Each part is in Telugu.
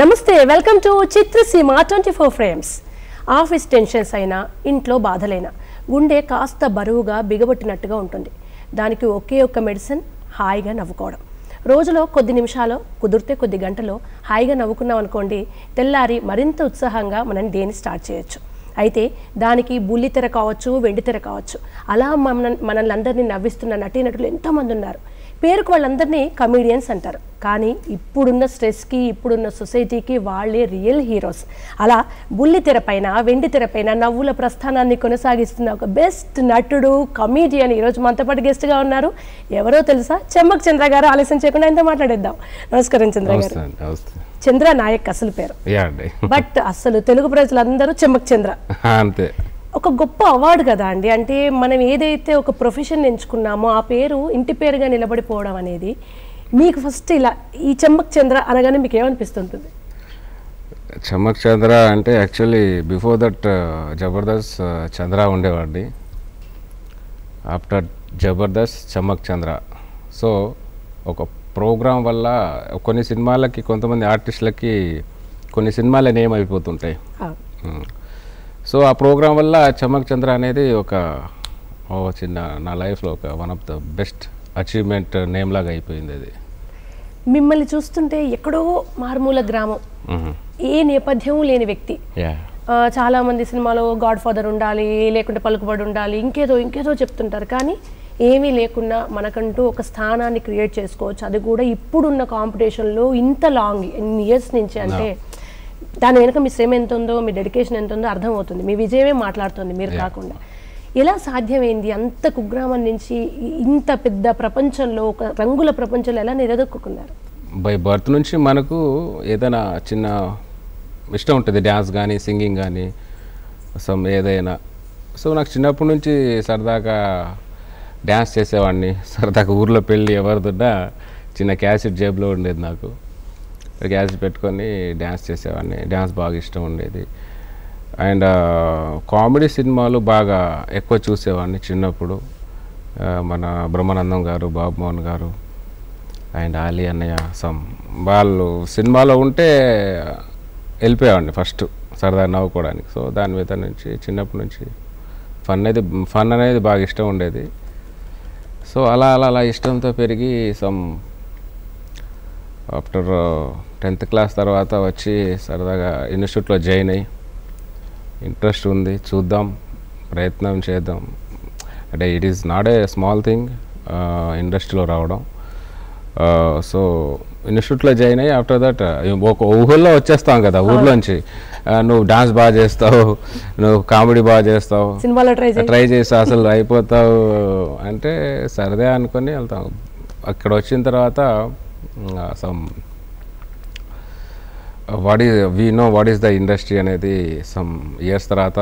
నమస్తే welcome to Chitraseema twenty four frames. Office tensions అయినా ఇంట్లో బాధలైనా గుండె కాస్త బరువుగా బిగబట్టినట్టుగా ఉంటుంది. దానికి ఒకే ఒక్క మెడిసిన్ హాయిగా నవ్వుకోవడం. రోజులో కొద్ది నిమిషాలు కుదిరితే కొద్ది గంటలో హాయిగా నవ్వుకున్నాం అనుకోండి తెల్లారి మరింత ఉత్సాహంగా మనం దేని స్టార్ట్ చేయొచ్చు. అయితే దానికి బుల్లితెర కావచ్చు వెండితెర కావచ్చు అలా మన మనల్ని అందరినీ నవ్విస్తున్న నటీనటులు ఎంతోమంది ఉన్నారు. పేరుకు వాళ్ళందరినీ కమీడియన్స్ అంటారు. కానీ ఇప్పుడున్న స్ట్రెస్కి ఇప్పుడున్న సొసైటీకి వాళ్ళే రియల్ హీరోస్ అలా బుల్లి తెరపైన వెండి తెరపైన నవ్వుల ప్రస్థానాన్ని కొనసాగిస్తున్న ఒక బెస్ట్ నటుడు కమీడియన్ ఈరోజు మనతో పాటు గెస్ట్గా ఉన్నారు. ఎవరో తెలుసా? చెమ్మక్ చంద్ర గారు ఆలస్యం చేయకుండా ఆయనతో మాట్లాడేద్దాం. నమస్కారం చంద్ర గారు. చంద్ర నాయక్ అసలు పేరు. బట్ అసలు తెలుగు ప్రజలందరూ చెమ్మక్ చంద్ర. అంతే. ఒక గొప్ప అవార్డు కదా అండి. అంటే మనం ఏదైతే ఒక ప్రొఫెషన్ ఎంచుకున్నామో ఆ పేరు ఇంటి పేరుగా నిలబడిపోవడం అనేది మీకు ఫస్ట్ ఇలా ఈ చెమ్మక్ చంద్ర అనగానే మీకు ఏమనిపిస్తుంటుంది? చమ్మక్ చంద్ర అంటే actually before that Jabardasth Chandra ఉండేవాడిని. ఆఫ్టర్ జబర్దస్త్ చమ్మక్ చంద్ర. సో ఒక ప్రోగ్రాం వల్ల కొన్ని సినిమాలకి కొంతమంది ఆర్టిస్టులకి కొన్ని సినిమాలే నేమ్ అయిపోతుంటాయి. సో ఆ ప్రోగ్రాం వల్ల చమ్మక్ చంద్ర అనేది ఒక చిన్న నా లైఫ్లో ఒక one of the best achievement name లాగా అయిపోయింది అది. మిమ్మల్ని చూస్తుంటే ఎక్కడో మారుమూల గ్రామం. ఏ నేపథ్యం లేని వ్యక్తి. చాలా మంది సినిమాలో గాడ్ ఫాదర్ ఉండాలి లేకుంటే పలుకుబడి ఉండాలి ఇంకేదో ఇంకేదో చెప్తుంటారు. కానీ ఏమీ లేకుండా మనకంటూ ఒక స్థానాన్ని క్రియేట్ చేసుకోవచ్చు. అది కూడా ఇప్పుడున్న కాంపిటీషన్లో ఇంత లాంగ్ ఎన్ని ఇయర్స్ నుంచి అంటే దాని వెనుక మీ శ్రమ ఎంత ఉందో మీ డెడికేషన్ ఎంత ఉందో అర్థమవుతుంది. మీ విజయమే మాట్లాడుతుంది మీరు కాకుండా. ఎలా సాధ్యమైంది అంత కుగ్రామం నుంచి ఇంత పెద్ద ప్రపంచంలో ఒక రంగుల ప్రపంచంలో ఎలా నిలదొక్కున్నారు బై బర్త్ నుంచి మనకు ఏదైనా చిన్న ఇష్టం ఉంటుంది డ్యాన్స్ కానీ సింగింగ్ కానీ సమ్ ఏదైనా. సో నాకు చిన్నప్పటి నుంచి సరదాగా డ్యాన్స్ చేసేవాడిని. సరదాగా ఊర్లో పెళ్ళి ఎవరిదున్నా చిన్న క్యాసెట్ జేబులో ఉండేది నాకు. గ్యాస్ పెట్టుకొని డ్యాన్స్ చేసేవాడిని. డ్యాన్స్ బాగా ఇష్టం ఉండేది. అండ్ కామెడీ సినిమాలు బాగా ఎక్కువ చూసేవాడిని చిన్నప్పుడు. మన బ్రహ్మానందం గారు బాబు మోహన్ గారు అండ్ ఆలీ అన్నయ్య సమ్ వాళ్ళు సినిమాలో ఉంటే వెళ్ళిపోయేవాడిని ఫస్ట్ సరదా నవ్వుకోవడానికి. సో దాని మీద నుంచి చిన్నప్పటి నుంచి ఫన్ అనేది ఫన్ అనేది బాగా ఇష్టం ఉండేది. సో అలా అలా అలా ఇష్టంతో పెరిగి సమ్ ఆఫ్టర్ టెన్త్ క్లాస్ తర్వాత వచ్చి సరదాగా ఇన్స్టిట్యూట్లో జాయిన్ అయ్యి ఇంట్రెస్ట్ ఉంది చూద్దాం ప్రయత్నం చేద్దాం. అంటే it is not a small thing ఇండస్ట్రీలో రావడం. సో ఇన్స్టిట్యూట్లో జాయిన్ అయ్యి ఆఫ్టర్ దట్ ఒక ఊహల్లో వచ్చేస్తాం కదా ఊర్లోంచి. నువ్వు డాన్స్ బాగా చేస్తావు నువ్వు కామెడీ బాగా చేస్తావు సినిమాలో ట్రై చేసి అసలు అయిపోతావు. అంటే సరదే అనుకొని వెళ్తాం. అక్కడ వచ్చిన తర్వాత some what is we know what is the industry అనేది సమ్ ఇయర్స్ తర్వాత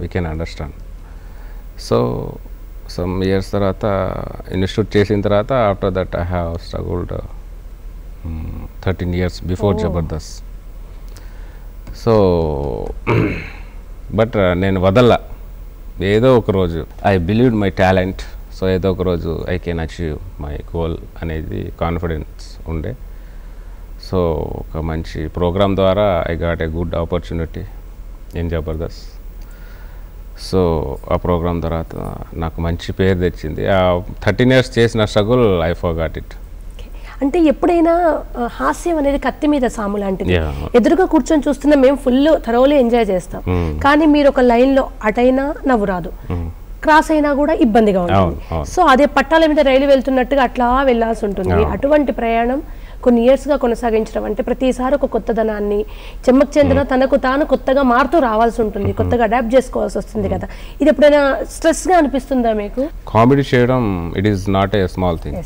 we can understand so some years తర్వాత ఇన్స్టిట్యూట్ చేసిన తర్వాత after that I have struggled thirteen years before. Jabardasth so but నేను వదల్లా. ఏదో ఒక రోజు I believe my talent so ఏదో ఒక రోజు I can achieve my goal అనేది కాన్ఫిడెన్స్ ఉండే. సో ఒక మంచి ప్రోగ్రామ్ ద్వారా I got a good opportunity in Jabardasth. So ఆ ప్రోగ్రామ్ తర్వాత నాకు మంచి పేరు తెచ్చింది. ఆ థర్టీన్ ఇయర్స్ చేసిన struggle I forgot it అంటే ఎప్పుడైనా హాస్యం అనేది కత్తి మీద సాము లాంటిది. ఎదురుగా కూర్చొని చూస్తున్న మేము ఫుల్ థరోలీ ఎంజాయ్ చేస్తాం. కానీ మీరు ఒక లైన్లో అటైనా నవ్వు రాదు క్రాస్ అయినా కూడా ఇబ్బందిగా ఉంటుంది. సో అదే పట్టాల మీద రైలు వెళ్తున్నట్టుగా అట్లా వెళ్ళాల్సి ఉంటుంది. అటువంటి ప్రయాణం కొన్ని years గా కొనసాగించడం అంటే ప్రతిసారి ఒక కొత్తదనాన్ని చెమ్మక్ చెందిన తనకు తాను కొత్తగా మారుతూ రావాల్సి ఉంటుంది కొత్తగా అడాప్ట్ చేసుకోవాల్సి వస్తుంది కదా. ఇది ఎప్పుడైనా స్ట్రెస్గా అనిపిస్తుందా మీకు? కామెడీ చేయడం it is not a small thing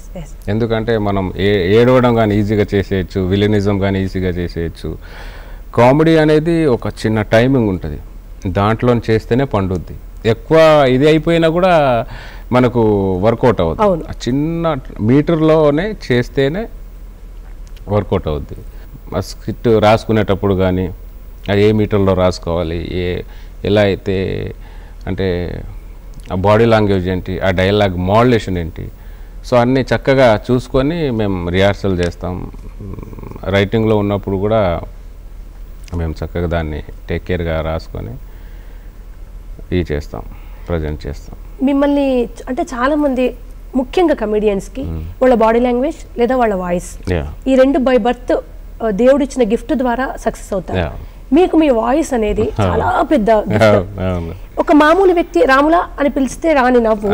ఎందుకంటే మనం ఏ ఏడవడం కానీ ఈజీగా చేసేయచ్చు విలనిజం కానీ ఈజీగా చేసేయచ్చు. కామెడీ అనేది ఒక చిన్న టైమింగ్ ఉంటుంది. దాంట్లో చేస్తేనే పండుద్ది. ఎక్కువ ఇది అయిపోయినా కూడా మనకు వర్కౌట్. అవుతుంది ఆ చిన్న మీటర్లోనే చేస్తేనే వర్కౌట్ అవుద్ది. ఆ స్క్రిప్ట్ రాసుకునేటప్పుడు కానీ అది ఏ మీటర్లో రాసుకోవాలి ఏ ఎలా అయితే అంటే ఆ బాడీ లాంగ్వేజ్ ఏంటి ఆ డైలాగ్ మోడలేషన్ ఏంటి సో అన్నీ చక్కగా చూసుకొని మేము రిహార్సల్ చేస్తాం. రైటింగ్లో ఉన్నప్పుడు కూడా మేము చక్కగా దాన్ని టేక్ కేర్గా రాసుకొని ఇది చేస్తాం ప్రజెంట్ చేస్తాం. మిమ్మల్ని అంటే చాలామంది ముఖ్యంగా కమెడియన్స్కి వాళ్ళ బాడీ లాంగ్వేజ్ లేదా వాళ్ళ వాయిస్ ఈ రెండు బై బర్త్ దేవుడిచ్చిన గిఫ్ట్ ద్వారా సక్సెస్ అవుతారు. మీకు మీ వాయిస్ అనేది చాలా పెద్ద ఒక మామూలు వ్యక్తి రాములా అని పిలిస్తే రాని నవ్వు.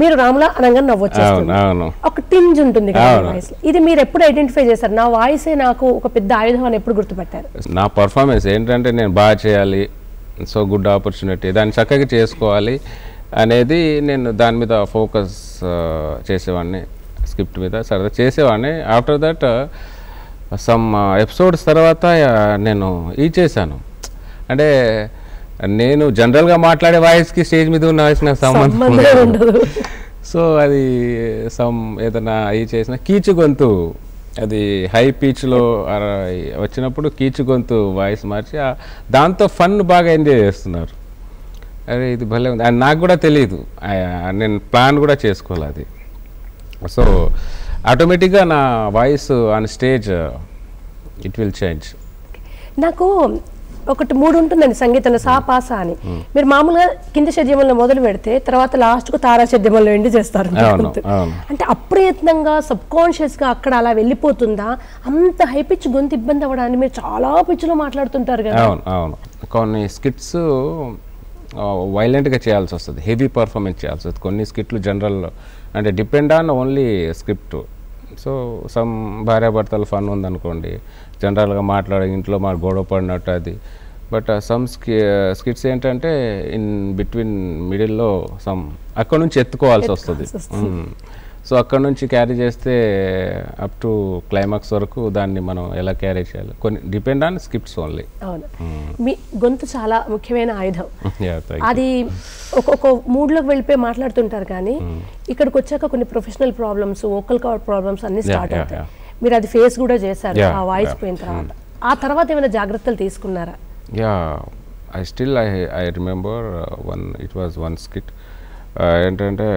మీరు రాములా అనగా నవ్వు వచ్చేస్తుంది. అవును అవును. ఒక టింజ్ ఉంటుంది. వాయిస్ ఇది మీరు ఎప్పుడు ఐడెంటిఫై చేశారు? నా వాయిసే నాకు ఒక పెద్ద ఆయుధం అని ఎప్పుడు గుర్తుపట్టారు? నా పర్ఫార్మెన్స్ ఏంటంటే నేను బాగా చేయాలి సో గుడ్ ఆపర్చునిటీ దాన్ని చక్కగా చేసుకోవాలి. అనేది నేను దాని మీద ఫోకస్ చేసేవాడిని స్క్రిప్ట్ మీద. సరదా చేసేవాడిని. ఆఫ్టర్ దట్ సమ్ ఎపిసోడ్స్ తర్వాత నేను ఈ చేశాను. అంటే నేను జనరల్గా మాట్లాడే వాయిస్కి స్టేజ్ మీద ఉన్న వాయిస్ నాకు సంబంధం సో అది సమ్ ఏదైనా ఇది చేసిన కీచు గొంతు అది హై పిచ్లో వచ్చినప్పుడు కీచు గొంతు వాయిస్ మార్చి దాంతో ఫన్ బాగా ఎంజాయ్ చేస్తున్నారు. అరే ఇది భలే ఉంది. అది నాకు కూడా తెలియదు నేను ప్లాన్ కూడా చేసుకోవాలి అది. సో ఆటోమేటిక్గా నా voice on stage it will change నాకు ఒకటి మూడు ఉంటుందండి సంగీతంలో సా పాస అని. మీరు మామూలుగా కింద షడ్యమంలో మొదలు పెడితే తర్వాత లాస్ట్కు తారా షడ్యమంలో ఎండి చేస్తారు. అంటే అప్రయత్నంగా సబ్గా అక్కడ అలా వెళ్ళిపోతుందా? అంత హై పిచ్ గొంతు ఇబ్బంది అవ్వడాన్ని మీరు చాలా పిచ్లో మాట్లాడుతుంటారు కదా. అవును అవును. కొన్ని స్కిట్స్ వైలెంట్గా చేయాల్సి వస్తుంది. హెవీ పర్ఫార్మెన్స్ చేయాల్సి వస్తుంది. కొన్ని స్కిట్లు జనరల్ అంటే depend on only script so some భార్యాభర్తల ఫన్ ఉందనుకోండి. జనరల్గా మాట్లాడే ఇంట్లో మా గొడవ పడినట్టు అది. బట్ సమ్ స్కి స్కిట్స్ ఏంటంటే ఇన్ బిట్వీన్ మిడిల్లో సమ్ అక్కడ నుంచి ఎత్తుకోవాల్సి వస్తుంది. సో అక్కడ నుంచి క్యారీ చేస్తే అప్ టు క్లైమాక్స్ వరకు దాన్ని మనం ఎలా క్యారీ చేయాలి? కొన్ని డిపెండ్ ఆన్ స్క్రిప్ట్స్ ఓన్లీ అవును. మీ గొంతు చాలా ముఖ్యమైన ఆయుధం. అది ఒక్కొక్క మూడ్లోకి వెళ్ళిపోయి మాట్లాడుతుంటారు కానీ ఇక్కడికి వచ్చాక కొన్ని professional problems vocal cord problems అన్ని స్టార్ట్ అవుతాయి. మీరు అది ఫేస్ కూడా చేశారు ఆ వాయిస్. పోయిన తర్వాత. ఆ తర్వాత ఏమైనా జాగ్రత్తలు తీసుకున్నారా? Yeah I still I I remember one it was one skit ఏంటంటే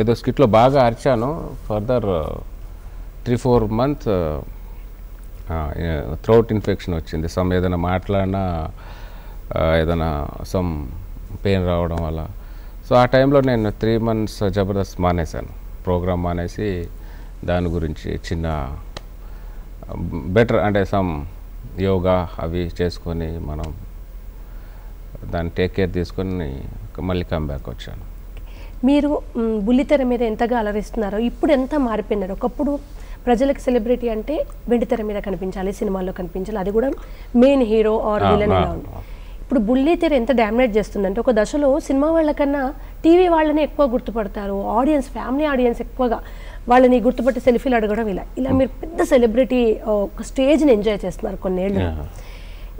ఏదో స్కిట్లో బాగా అరిచాను. Further three four month throat infection వచ్చింది. సమ్ ఏదైనా మాట్లాడినా ఏదైనా సమ్ పెయిన్ రావడం వల్ల. సో ఆ టైంలో నేను త్రీ మంత్స్ జబర్దస్త్ మానేశాను. ప్రోగ్రామ్ మానేసి దాని గురించి చిన్న బెటర్ అంటే సమ్ యోగా అవి చేసుకొని మనం దాన్ని టేక్ కేర్ తీసుకొని మళ్ళీ కమ్బ్యాక్ వచ్చాను. మీరు బుల్లితెర మీద ఎంతగా అలరిస్తున్నారో ఇప్పుడు ఎంత మారిపోయినారు ఒకప్పుడు ప్రజలకు సెలబ్రిటీ అంటే వెండితెర మీద కనిపించాలి సినిమాల్లో కనిపించాలి అది కూడా మెయిన్ హీరో ఆర్ విలన్ ఇలా ఉంది. ఇప్పుడు బుల్లితెర ఎంత డామినేట్ చేస్తుందంటే ఒక దశలో సినిమా వాళ్ళకన్నా టీవీ వాళ్ళని ఎక్కువ గుర్తుపడతారు ఆడియన్స్ ఫ్యామిలీ ఆడియన్స్ ఎక్కువగా వాళ్ళని గుర్తుపట్టి సెల్ఫీలు అడగడం ఇలా. ఇలా మీరు పెద్ద సెలబ్రిటీ ఒక స్టేజ్ని ఎంజాయ్ చేస్తున్నారు కొన్నేళ్ళు.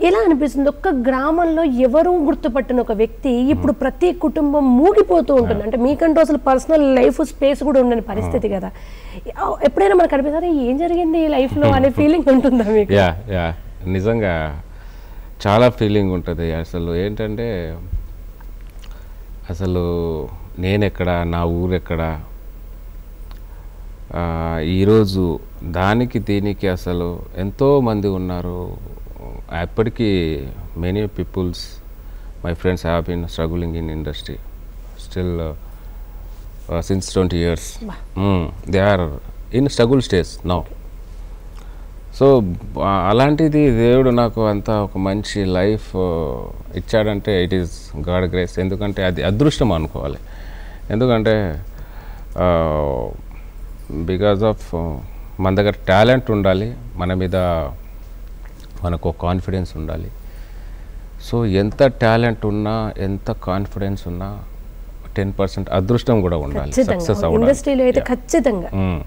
ఎలా అనిపిస్తుంది? ఒక్క గ్రామంలో ఎవరు గుర్తుపట్టిన ఒక వ్యక్తి ఇప్పుడు ప్రతి కుటుంబం మూగిపోతూ ఉంటుంది. అంటే మీకంటూ అసలు పర్సనల్ లైఫ్ స్పేస్ కూడా ఉండని పరిస్థితి కదా. ఎప్పుడైనా మనకు అనిపిస్తారా ఏం జరిగింది ఈ లైఫ్లో అనే ఫీలింగ్ ఉంటుందా మీకు? నిజంగా చాలా ఫీలింగ్ ఉంటుంది. అసలు ఏంటంటే అసలు నేనెక్కడ నా ఊరెక్కడ? ఈరోజు దానికి దీనికి అసలు ఎంతో మంది ఉన్నారు. అప్పటికీ many peoples my friends have been struggling in industry still since twenty years they are in struggle stage now so అలాంటిది దేవుడు నాకు అంత ఒక మంచి లైఫ్ ఇచ్చాడంటే ఇట్ ఈస్ గాడ్ గ్రేస్ ఎందుకంటే అది అదృష్టం అనుకోవాలి. ఎందుకంటే బికాజ్ ఆఫ్ మన దగ్గర టాలెంట్ ఉండాలి. మన మీద మనకు కాన్ఫిడెన్స్ ఉండాలి. సో ఎంత టాలెంట్ ఉన్నా ఎంత కాన్ఫిడెన్స్ ఉన్నా టెన్ పర్సెంట్ అదృష్టం కూడా ఉండాలి. సక్సెస్ ఇండస్ట్రీలో అయితే ఖచ్చితంగా. మ్మ్.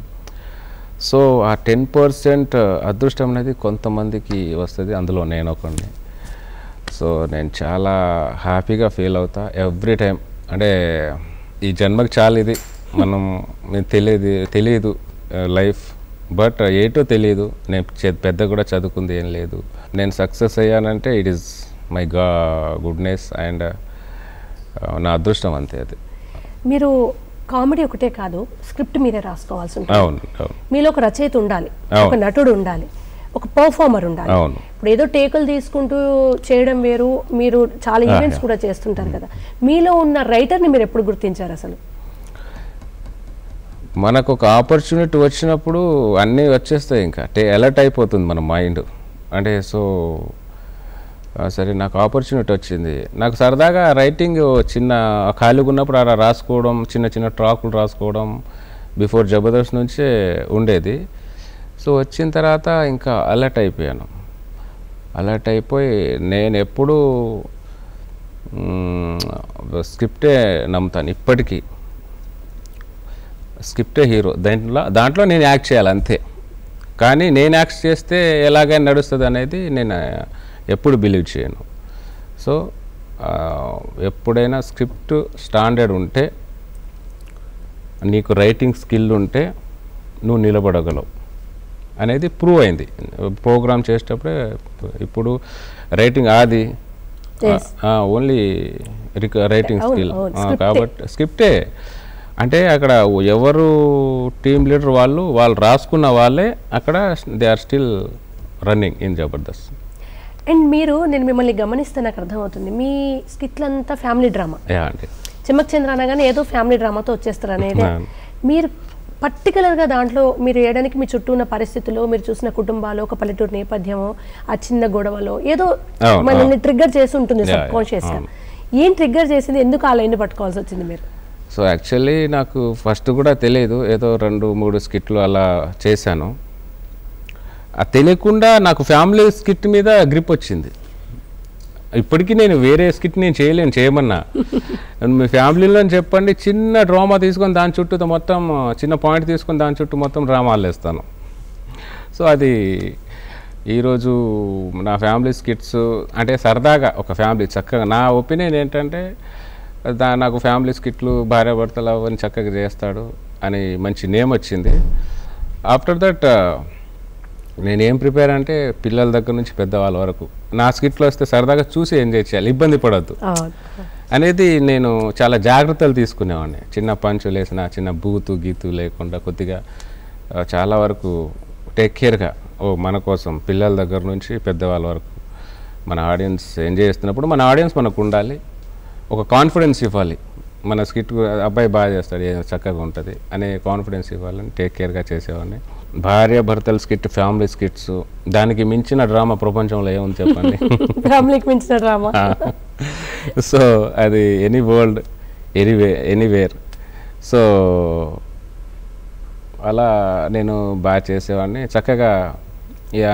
సో ఆ టెన్ పర్సెంట్ అదృష్టం అనేది కొంతమందికి వస్తుంది. అందులో నేను ఒకడిని. సో నేను చాలా హ్యాపీగా ఫీల్ అవుతా. ఎవ్రీ టైం అంటే ఈ జన్మకి చాలా ఇది. మనం తెలియదు తెలియదు లైఫ్ బట్ ఏటో తెలియదు నేను పెద్ద కూడా చదువుకుంది ఏం లేదు. నేను సక్సెస్ అయ్యానంటే ఇట్ ఈస్ మై గా గుడ్నెస్ అండ్ నా అదృష్టం అంతే అది. మీరు కామెడీ ఒకటే కాదు స్క్రిప్ట్ మీరే రాసుకోవాల్సి ఉంటుంది. అవును అవును. మీలో ఒక రచయిత ఉండాలి. ఒక నటుడు ఉండాలి ఒక పర్ఫార్మర్ ఉండాలి. ఇప్పుడు ఏదో టేకులు తీసుకుంటూ చేయడం వేరు మీరు చాలా ఈవెంట్స్ కూడా చేస్తుంటారు కదా. మీలో ఉన్న రైటర్ని మీరు ఎప్పుడు గుర్తించారు అసలు? మనకు ఒక ఆపర్చునిటీ వచ్చినప్పుడు అన్నీ వచ్చేస్తాయి ఇంకా. టే అలర్ట్ అయిపోతుంది మన మైండ్ అంటే సో సరే నాకు ఆపర్చునిటీ వచ్చింది. నాకు సరదాగా రైటింగ్ చిన్న ఖాళీగా ఉన్నప్పుడు అలా రాసుకోవడం చిన్న చిన్న ట్రాకులు రాసుకోవడం బిఫోర్ జబర్దస్త్ నుంచే ఉండేది. సో వచ్చిన తర్వాత ఇంకా అలర్ట్ అయిపోయాను. అలర్ట్ అయిపోయి నేను ఎప్పుడూ స్క్రిప్టే నమ్ముతాను ఇప్పటికీ. స్క్రిప్టే హీరో. దాంట్లో దాంట్లో నేను యాక్ట్ చేయాలి అంతే. కానీ నేను యాక్ట్ చేస్తే ఎలాగైనా నడుస్తుంది అనేది నేను ఎప్పుడు బిలీవ్ చేయను. సో ఎప్పుడైనా స్క్రిప్ట్ స్టాండర్డ్ ఉంటే నీకు రైటింగ్ స్కిల్ ఉంటే నువ్వు నిలబడగలవు అనేది ప్రూవ్ అయింది. ప్రోగ్రామ్ చేసేటప్పుడే ఇప్పుడు writing Adi. Only writing skill. కాబట్టి స్క్రిప్టే. అంటే అక్కడ ఎవరు టీమ్ లీడర్ వాళ్ళు వాళ్ళు రాసుకున్న వాళ్ళే అక్కడ they are still running in Jabardasth. And మీరు నేను మిమ్మల్ని గమనిస్తే నాకు అర్థమవుతుంది మీ స్కిట్లంతా ఫ్యామిలీ డ్రామా. అండి. చెమ్మక్ చంద్ర అనగానే ఏదో ఫ్యామిలీ డ్రామాతో వచ్చేస్తారు అనేది. మీరు పర్టికులర్గా దాంట్లో మీరు వేయడానికి మీ చుట్టూ ఉన్న పరిస్థితులు మీరు చూసిన కుటుంబాలు ఒక పల్లెటూరు నేపథ్యము ఆ చిన్న గొడవలో ఏదో మనల్ని ట్రిగ్గర్ చేసి ఉంటుంది సబ్ కాన్షియస్గా. ఏం ట్రిగ్గర్ చేసింది? ఎందుకు ఆ లైన్ పట్టుకోవాల్సి వచ్చింది మీరు? సో యాక్చువల్లీ నాకు ఫస్ట్ కూడా తెలియదు ఏదో రెండు మూడు స్కిట్లు అలా చేశాను. తెలియకుండా నాకు ఫ్యామిలీ స్కిట్ మీద గ్రిప్ వచ్చింది. ఇప్పటికీ నేను వేరే స్కిట్ నేను చేయలేను చేయమన్నా. మీ ఫ్యామిలీలో చెప్పండి చిన్న డ్రామా తీసుకొని దాని చుట్టూ మొత్తం చిన్న పాయింట్ తీసుకొని దాని చుట్టూ మొత్తం డ్రామాలు వేస్తాను సో అది ఈరోజు నా ఫ్యామిలీ స్కిట్స్ అంటే సరదాగా ఒక ఫ్యామిలీ చక్కగా నా ఒపీనియన్ ఏంటంటే నాకు ఫ్యామిలీ స్కిట్లు భార్యాభర్తలు అవన్నీ చక్కగా చేస్తాడు అని మంచి నేమ్ వచ్చింది. ఆఫ్టర్ దట్ నేనేం ప్రిపేర్ అంటే పిల్లల దగ్గర నుంచి పెద్దవాళ్ళ వరకు. నా స్కిట్లో వస్తే సరదాగా చూసి ఎంజాయ్ చేయాలి ఇబ్బంది పడద్దు. అనేది నేను చాలా జాగ్రత్తలు తీసుకునేవాడిని. చిన్న పంచులు వేసిన చిన్న బూతు గీతు లేకుండా కొద్దిగా చాలా వరకు టేక్ కేర్గా ఓ మన కోసం పిల్లల దగ్గర నుంచి పెద్దవాళ్ళ వరకు మన ఆడియన్స్ ఎంజాయ్ చేస్తున్నప్పుడు మన ఆడియన్స్ మనకు ఉండాలి. ఒక కాన్ఫిడెన్స్ ఇవ్వాలి. మన స్కిట్ అబ్బాయి బాగా చేస్తాడు చక్కగా ఉంటుంది అనే కాన్ఫిడెన్స్ ఇవ్వాలని టేక్ కేర్గా చేసేవాడిని. భార్య భర్తల స్కిట్ ఫ్యామిలీ స్కిట్స్ దానికి మించిన డ్రామా ప్రపంచంలో ఏముంది చెప్పండి? ఫ్యామిలీకి మించిన డ్రామా? సో అది any world anyway anywhere. So అలా నేను బాగా చేసేవాడిని. చక్కగా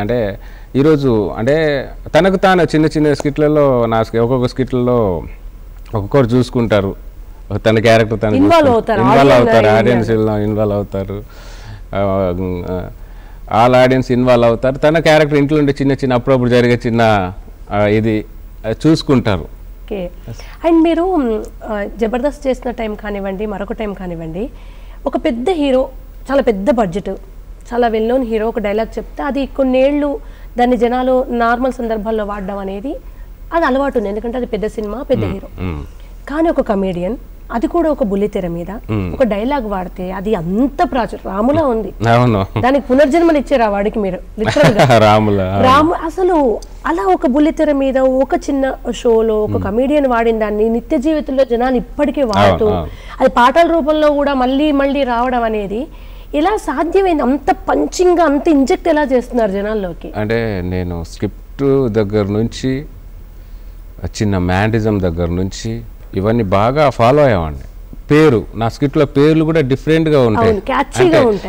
అంటే ఈరోజు అంటే తనకు తాను చిన్న చిన్న స్కిట్లలో నా స్కి- ఒక్కొక్క స్కిట్లలో ఒక్కొక్కరు చూసుకుంటారు. తన క్యారెక్టర్ తను ఇన్వాల్వ్ అవుతారు. ఆడియన్స్ ఇన్వాల్వ్ అవుతారు. ఆల్ ఆడియన్స్ ఇన్వాల్వ్ అవుతారు. తన క్యారెక్టర్ ఇంట్లో ఉండే చిన్న చిన్న అప్పుడప్పుడు జరిగే చిన్న ఇది చూసుకుంటారు. ఓకే. అండ్ మీరు జబర్దస్త్ చేసిన టైం కానివ్వండి మరొక టైం కానివ్వండి ఒక పెద్ద హీరో చాలా పెద్ద బడ్జెట్ చాలా వెల్ నోన్ హీరో ఒక డైలాగ్ చెప్తే అది కొన్నేళ్ళు దాన్ని జనాలు నార్మల్ సందర్భాల్లో వాడడం అనేది అది అలవాటు ఉంది ఎందుకంటే అది పెద్ద సినిమా పెద్ద హీరో. కానీ ఒక కమేడియన్ అది కూడా ఒక బుల్లితెర మీద ఒక డైలాగ్ వాడితే అది అంత ప్రాచుర్ రాములా ఉంది. దానికి పునర్జన్మలు ఇచ్చారు ఆ వాడికి మీరు రాము అసలు అలా ఒక బుల్లితెర మీద ఒక చిన్న షోలో ఒక కమీడియన్ వాడిన దాన్ని నిత్య జీవితంలో జనాలు ఇప్పటికీ వాడుతూ. అది పాటల రూపంలో కూడా మళ్ళీ మళ్ళీ రావడం అనేది ఎలా సాధ్యమైంది. అంత పంచింగ్ అంత ఇంజెక్ట్ ఎలా చేస్తున్నారు జనాల్లోకి? అంటే నేను స్క్రిప్ట్ దగ్గర నుంచి చిన్న మ్యాండిజం దగ్గర నుంచి ఇవన్నీ బాగా ఫాలో అయ్యేవాడిని. పేరు నా స్క్రిప్ట్లో పేర్లు కూడా డిఫరెంట్గా ఉంటాయి.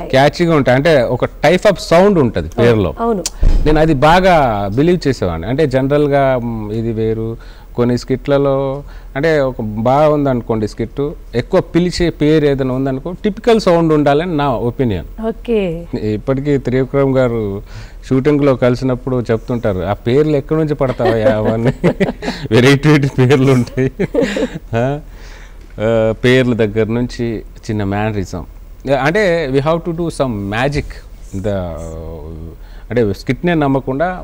క్యాచీగా ఉంటాయి. అంటే ఒక టైప్ ఆఫ్ సౌండ్ ఉంటుంది పేరులో. నేను అది బాగా బిలీవ్ చేసేవాడిని. అంటే జనరల్గా ఇది వేరు. కొన్ని స్కిట్లలో అంటే ఒక బాగా ఉందనుకోండి స్కిట్ ఎక్కువ పిలిచే పేరు ఏదైనా ఉందనుకో టిపికల్ సౌండ్ ఉండాలని నా ఒపీనియన్. ఓకే. ఇప్పటికీ త్రివిక్రమ్ గారు షూటింగ్లో కలిసినప్పుడు చెప్తుంటారు ఆ పేర్లు ఎక్కడి నుంచి పడతావా అవన్నీ? వెరైటీ వెరైటీ పేర్లు ఉంటాయి. పేర్ల దగ్గర నుంచి చిన్న మ్యానరిజం అంటే we have to do some magic the అంటే స్కిట్నే నమ్మకుండా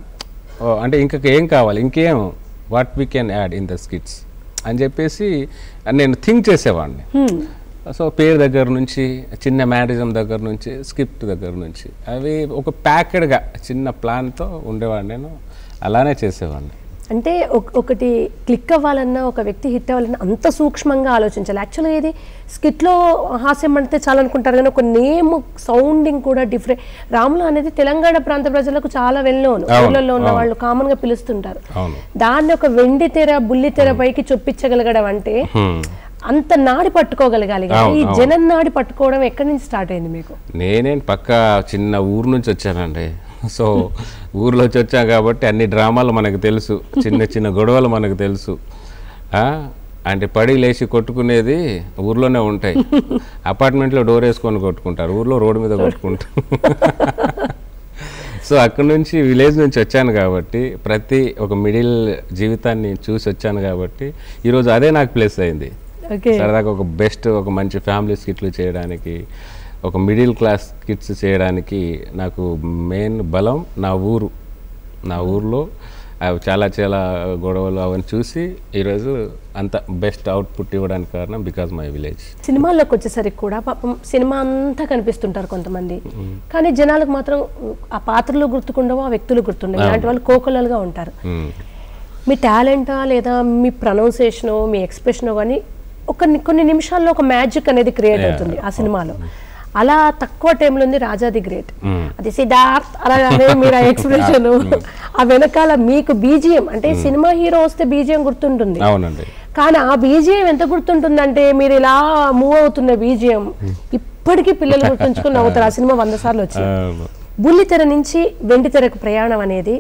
అంటే ఇంకా ఏం కావాలి ఇంకేం what we can add in the skits అని చెప్పేసి నేను థింక్ చేసేవాడిని. Hmm. సో పేరు దగ్గర నుంచి చిన్న మ్యారిజం దగ్గర నుంచి స్క్రిప్ట్ దగ్గర నుంచి అవి ఒక ప్యాకెడ్గా చిన్న ప్లాన్తో ఉండేవాడిని నేను. అలానే చేసేవాడిని. అంటే ఒక- ఒకటి క్లిక్ అవ్వాలన్నా ఒక వ్యక్తి హిట్ అవ్వాలన్నా అంత సూక్ష్మంగా ఆలోచించాలి. యాక్చువల్గా ఇది స్కిట్లో హాస్యం అంటే చాలా అనుకుంటారు కానీ ఒక నేమ్ సౌండింగ్ కూడా డిఫరెంట్ రాములు అనేది తెలంగాణ ప్రాంత ప్రజలకు చాలా అవును, ఊళ్ళల్లో ఉన్న. వాళ్ళు కామన్గా పిలుస్తుంటారు దాన్ని ఒక వెండి తెర బుల్లి తెర పైకి చొప్పించగలగడం అంటే. అంత నాడి పట్టుకోగలగాలి ఈ. జనం నాడి పట్టుకోవడం ఎక్కడి నుంచి స్టార్ట్ అయింది మీకు? నేనేం పక్క చిన్న ఊరు నుంచి వచ్చానండి. సో ఊర్లో వచ్చి కాబట్టి అన్ని డ్రామాలు మనకు తెలుసు. చిన్న చిన్న గొడవలు మనకు తెలుసు. అంటే పడి లేచి కొట్టుకునేది ఊర్లోనే ఉంటాయి. అపార్ట్మెంట్లో డోర్ వేసుకొని కొట్టుకుంటారు. ఊర్లో రోడ్డు మీద కొట్టుకుంటారు. సో అక్కడ నుంచి విలేజ్ నుంచి వచ్చాను కాబట్టి ప్రతి ఒక మిడిల్ జీవితాన్ని చూసి వచ్చాను కాబట్టి ఈరోజు అదే నాకు ప్లేస్ అయింది. సరదాగా ఒక బెస్ట్ ఒక మంచి ఫ్యామిలీ స్కిట్లు చేయడానికి ఒక మిడిల్ క్లాస్ కిట్స్ చేయడానికి నాకు మెయిన్ బలం నా ఊరు. నా ఊర్లో అవి చాలా చాలా గొడవలు అవన్నీ చూసి ఈరోజు అంత బెస్ట్ అవుట్పుట్ ఇవ్వడానికి కారణం బికాజ్ మై విలేజ్. సినిమాల్లోకి వచ్చేసరికి కూడా పాపం సినిమా అంతా కనిపిస్తుంటారు కొంతమంది. కానీ జనాలకు మాత్రం ఆ పాత్రలు గుర్తుకుండవు ఆ వ్యక్తులు గుర్తుండవు. ఇలాంటి వాళ్ళు కోకొల్లలుగా ఉంటారు. మీ టాలెంటా లేదా మీ ప్రొనౌన్సియేషనో మీ ఎక్స్ప్రెషనో కానీ ఒక కొన్ని నిమిషాల్లో ఒక మ్యాజిక్ అనేది క్రియేట్ అవుతుంది ఆ సినిమాలో. అలా తక్కువ టైంలో ఉంది రాజా ది గ్రేట్ అది సిద్ధార్థ్ అలాగే మీరు ఆ ఎక్స్ప్రెషన్ ఆ వెనకాల మీకు బీజిఎం అంటే సినిమా హీరో వస్తే బీజిఎం గుర్తుంటుంది. కానీ ఆ బీజిఎం ఎంత గుర్తుంటుందంటే మీరు ఇలా మూవ్ అవుతున్న బీజిఎం ఇప్పటికీ పిల్లలు గుర్తుంచుకుని నవ్వుతారు. ఆ సినిమా వంద సార్లు వచ్చి అవును. బుల్లి తెర నుంచి వెండి తెరకు ప్రయాణం అనేది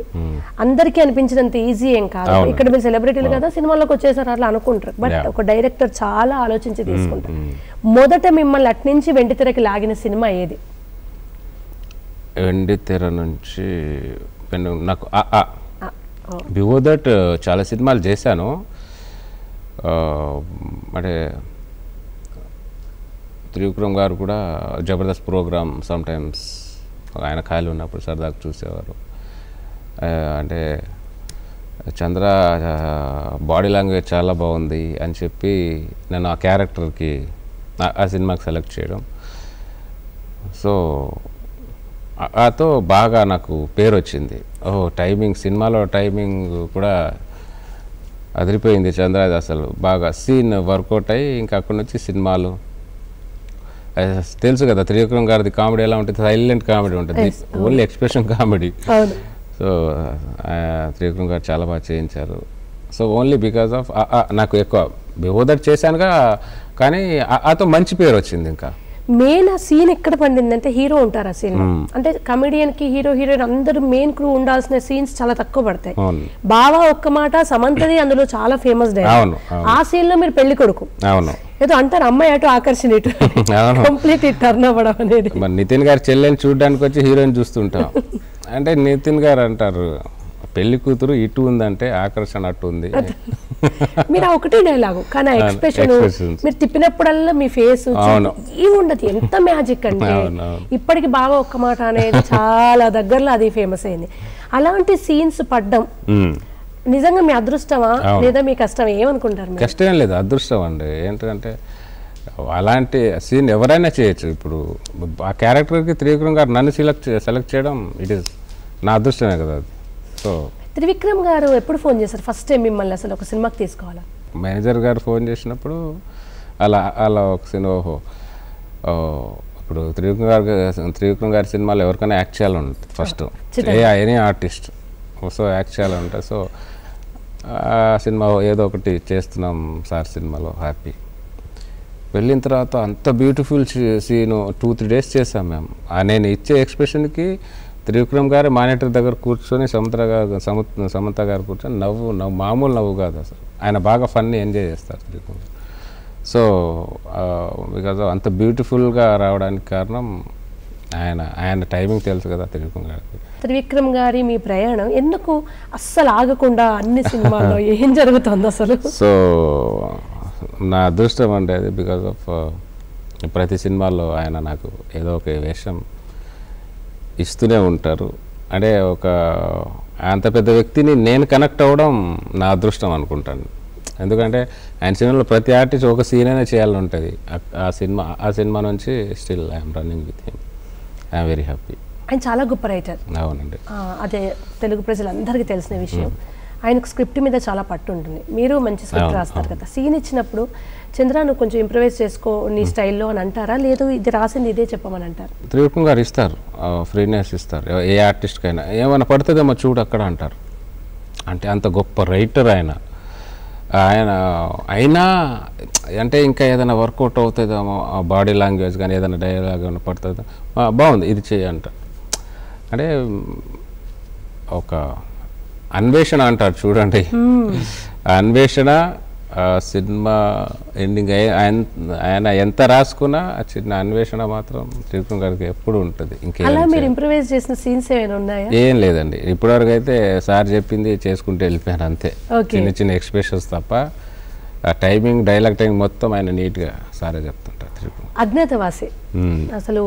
అందరికీ అనిపించినంత ఈజీ ఏం కాదు. ఇక్కడ మీరు సెలబ్రిటీలు కదా సినిమాలోకి వచ్చేసారు అట్లా అనుకుంటారు. బట్. ఒక డైరెక్టర్ చాలా ఆలోచించి తీసుకుంటారు. మొదట మిమ్మల్ని అట్నుంచి వెండి తెరకి లాగిన సినిమా ఏది? వెండి తెర నుంచి నాకు బిఫోర్ దట్ చాలా సినిమాలు చేశాను. ఆ, అంటే త్రివిక్రమ్ గారు కూడా జబర్దస్త్ ప్రోగ్రామ్ సమ్ టైమ్స్ ఆయన ఖాళీ ఉన్నప్పుడు సరదాగా చూసేవారు. అంటే చంద్ర బాడీ లాంగ్వేజ్ చాలా బాగుంది అని చెప్పి నేను ఆ క్యారెక్టర్కి ఆ- సినిమాకి సెలెక్ట్ చేయడం. సో ఆతో బాగా నాకు పేరు వచ్చింది ఓ టైమింగ్ సినిమాలో టైమింగ్ కూడా అదిరిపోయింది చంద్రది అసలు బాగా సీన్ వర్కౌట్ అయ్యి ఇంకా అక్కడి నుంచి సినిమాలు తెలుసు కదా త్రివిక్రమ్ గారిది కామెడీ ఎలా ఉంటుంది? సైలెంట్ కామెడీ ఉంటుంది. Only expression comedy. So Trivikram garu చాలా బాగా చేయించారు. సో ఓన్లీ బికాస్ ఆఫ్ నాకు ఎక్కువ బిహోదర్ చేశానుగా కానీ ఆతో మంచి పేరు వచ్చింది ఇంకా. మెయిన్ ఆ సీన్ ఎక్కడ పండిందంటే హీరో ఉంటారు ఆ సీన్ అంటే కమెడియన్కి హీరో హీరోయిన్ అందరూ మెయిన్ క్రూ ఉండాల్సిన సీన్స్ చాలా తక్కువ పడతాయి. బావా ఒక్క మాట సమంతది అందులో చాలా ఫేమస్ డైలాగ్ అవును. ఆ సీన్లో మీరు పెళ్ళి కొడుకు. అవును. ఏదో అంటారు అమ్మాయి అటు ఆకర్షణ ఇటు. కంప్లీట్ టర్న్ అవ్వడం అనేది మరి నితిన్ గారు చెల్లెని చూడడానికి వచ్చి హీరోయిన్ చూస్తుంటాం అంటే నితిన్ గారు అంటారు పెళ్ళి కూతురు ఇటు ఉందంటే ఆకర్షణ అటు ఉంది మీరు ఆ ఒకటే డైలాగు కానీ ఎక్స్ప్రెషన్. మీరు తిప్పినప్పుడల్లా మీ ఫేస్ అవును. ఏమి ఉండదు ఎంత మ్యాజిక్ అంటే. ఇప్పటికి బాగా ఒక్క మాట అనేది చాలా దగ్గరలో అది ఫేమస్ అయింది అలాంటి సీన్స్ పడ్డం. నిజంగా మీ అదృష్టమా. లేదా మీ కష్టం ఏమనుకుంటారు కష్టం లేదు అదృష్టం అండి. ఏంటంటే అలాంటి సీన్ ఎవరైనా చేయొచ్చు. ఇప్పుడు ఆ క్యారెక్టర్కి త్రివిక్రమ్ గారు నన్ను సెలెక్ట్ సెలెక్ట్ చేయడం ఇట్ ఈస్ నా అదృష్టమే కదా అది. సో త్రివిక్రమ్ గారు ఎప్పుడు ఫోన్ చేశారు? ఫస్ట్ టైం మిమ్మల్ని అసలు ఒక సినిమాకి తీసుకోవాలా? మేనేజర్ గారు ఫోన్ చేసినప్పుడు అలా అలా ఒక సినిమా ఓహో ఇప్పుడు త్రివిక్రమ్ గారు త్రివిక్రమ్ గారి సినిమాలో ఎవరికైనా యాక్ట్ చేయాలని ఉంటుంది first. A any artist so act చేయాలని ఉంటుంది సో ఆ సినిమా ఏదో ఒకటి చేస్తున్నాం సార్ సినిమాలో హ్యాపీ. వెళ్ళిన తర్వాత అంత beautiful scene two three days చేసాం మేము. నేను ఇచ్చే ఎక్స్ప్రెషన్కి త్రివిక్రమ్ గారు మానిటర్ దగ్గర కూర్చొని సముద్ర గారు సముద్ర సమంత గారు కూర్చొని నవ్వు నవ్వు మామూలు నవ్వు కాదు అసలు. ఆయన బాగా ఫన్నీ ఎంజాయ్ చేస్తారు త్రివిక్రమ్ సో బికాజ్ అంత బ్యూటిఫుల్గా రావడానికి కారణం ఆయన ఆయన టైమింగ్ తెలుసు కదా త్రివిక్రమ్ గారికి. త్రివిక్రమ్ గారి మీ ప్రయాణం ఎందుకు అస్సలు ఆగకుండా అన్ని సినిమాల్లో ఏం జరుగుతుంది అసలు? సో నా అదృష్టం అంటే అది బికాజ్ ఆఫ్ ప్రతి సినిమాలో ఆయన నాకు ఏదో ఒక వేషం ఇస్తూనే ఉంటారు. అంటే ఒక అంత పెద్ద వ్యక్తిని నేను కనెక్ట్ అవ్వడం నా అదృష్టం అనుకుంటాను. ఎందుకంటే ఆయన సినిమాలో ప్రతి ఆర్టిస్ట్ ఒక సీన్ అయినా చేయాలని ఉంటుంది. ఆ- ఆ సినిమా ఆ సినిమా నుంచి still I'm running with him I'm very happy ఆయన చాలా గొప్ప రైటర్. అవునండి. అదే తెలుగు ప్రజలందరికీ తెలిసిన విషయం. ఆయనకు స్క్రిప్ట్ మీద చాలా పట్టు ఉంటుంది. మీరు మంచి స్క్రిప్ట్ రాస్తారు కదా. సీన్ ఇచ్చినప్పుడు చంద్ర నువ్వు కొంచెం ఇంప్రవైజ్ చేసుకో నీ స్టైల్లో అని అంటారా? లేదు ఇది రాసింది ఇదే చెప్పమని అంటారు. త్రివిక్రమ్ గారు ఇస్తారు. ఫ్రీనెస్ ఇస్తారు. ఏ ఆర్టిస్ట్కైనా. ఏమైనా పడుతుందేమో చూడు అక్కడ అంటారు. అంటే అంత గొప్ప రైటర్ ఆయన. ఆయన అయినా అంటే ఇంకా ఏదైనా వర్కౌట్ అవుతుందేమో ఆ బాడీ లాంగ్వేజ్ కానీ ఏదైనా డైలాగ్ ఏమైనా పడుతుందో "ఆ, బాగుంది ఇది చేయి అంట ఒక అన్వేషణ అంటారు చూడండి. అన్వేషణ సినిమా ఎండింగ్ ఆయన ఆయన ఎంత రాసుకున్నా ఆ చిన్న అన్వేషణ మాత్రం త్రివిక్రమ్ గారికి ఎప్పుడు ఉంటుంది. ఇంకేం మీరు ఇంప్రవైజ్ చేసిన సీన్స్ ఏమైనా ఉన్నాయా? ఏం లేదండి. ఇప్పటివరకు అయితే సార్ చెప్పింది చేసుకుంటూ వెళ్ళిపోయాను అంతే. చిన్న చిన్న ఎక్స్ప్రెషన్స్ తప్ప ఆ టైమింగ్ డైలాగ్ టైమింగ్ మొత్తం ఆయన నీట్గా సారే చెప్తుంటారు అజ్ఞాతవాసి. అసలు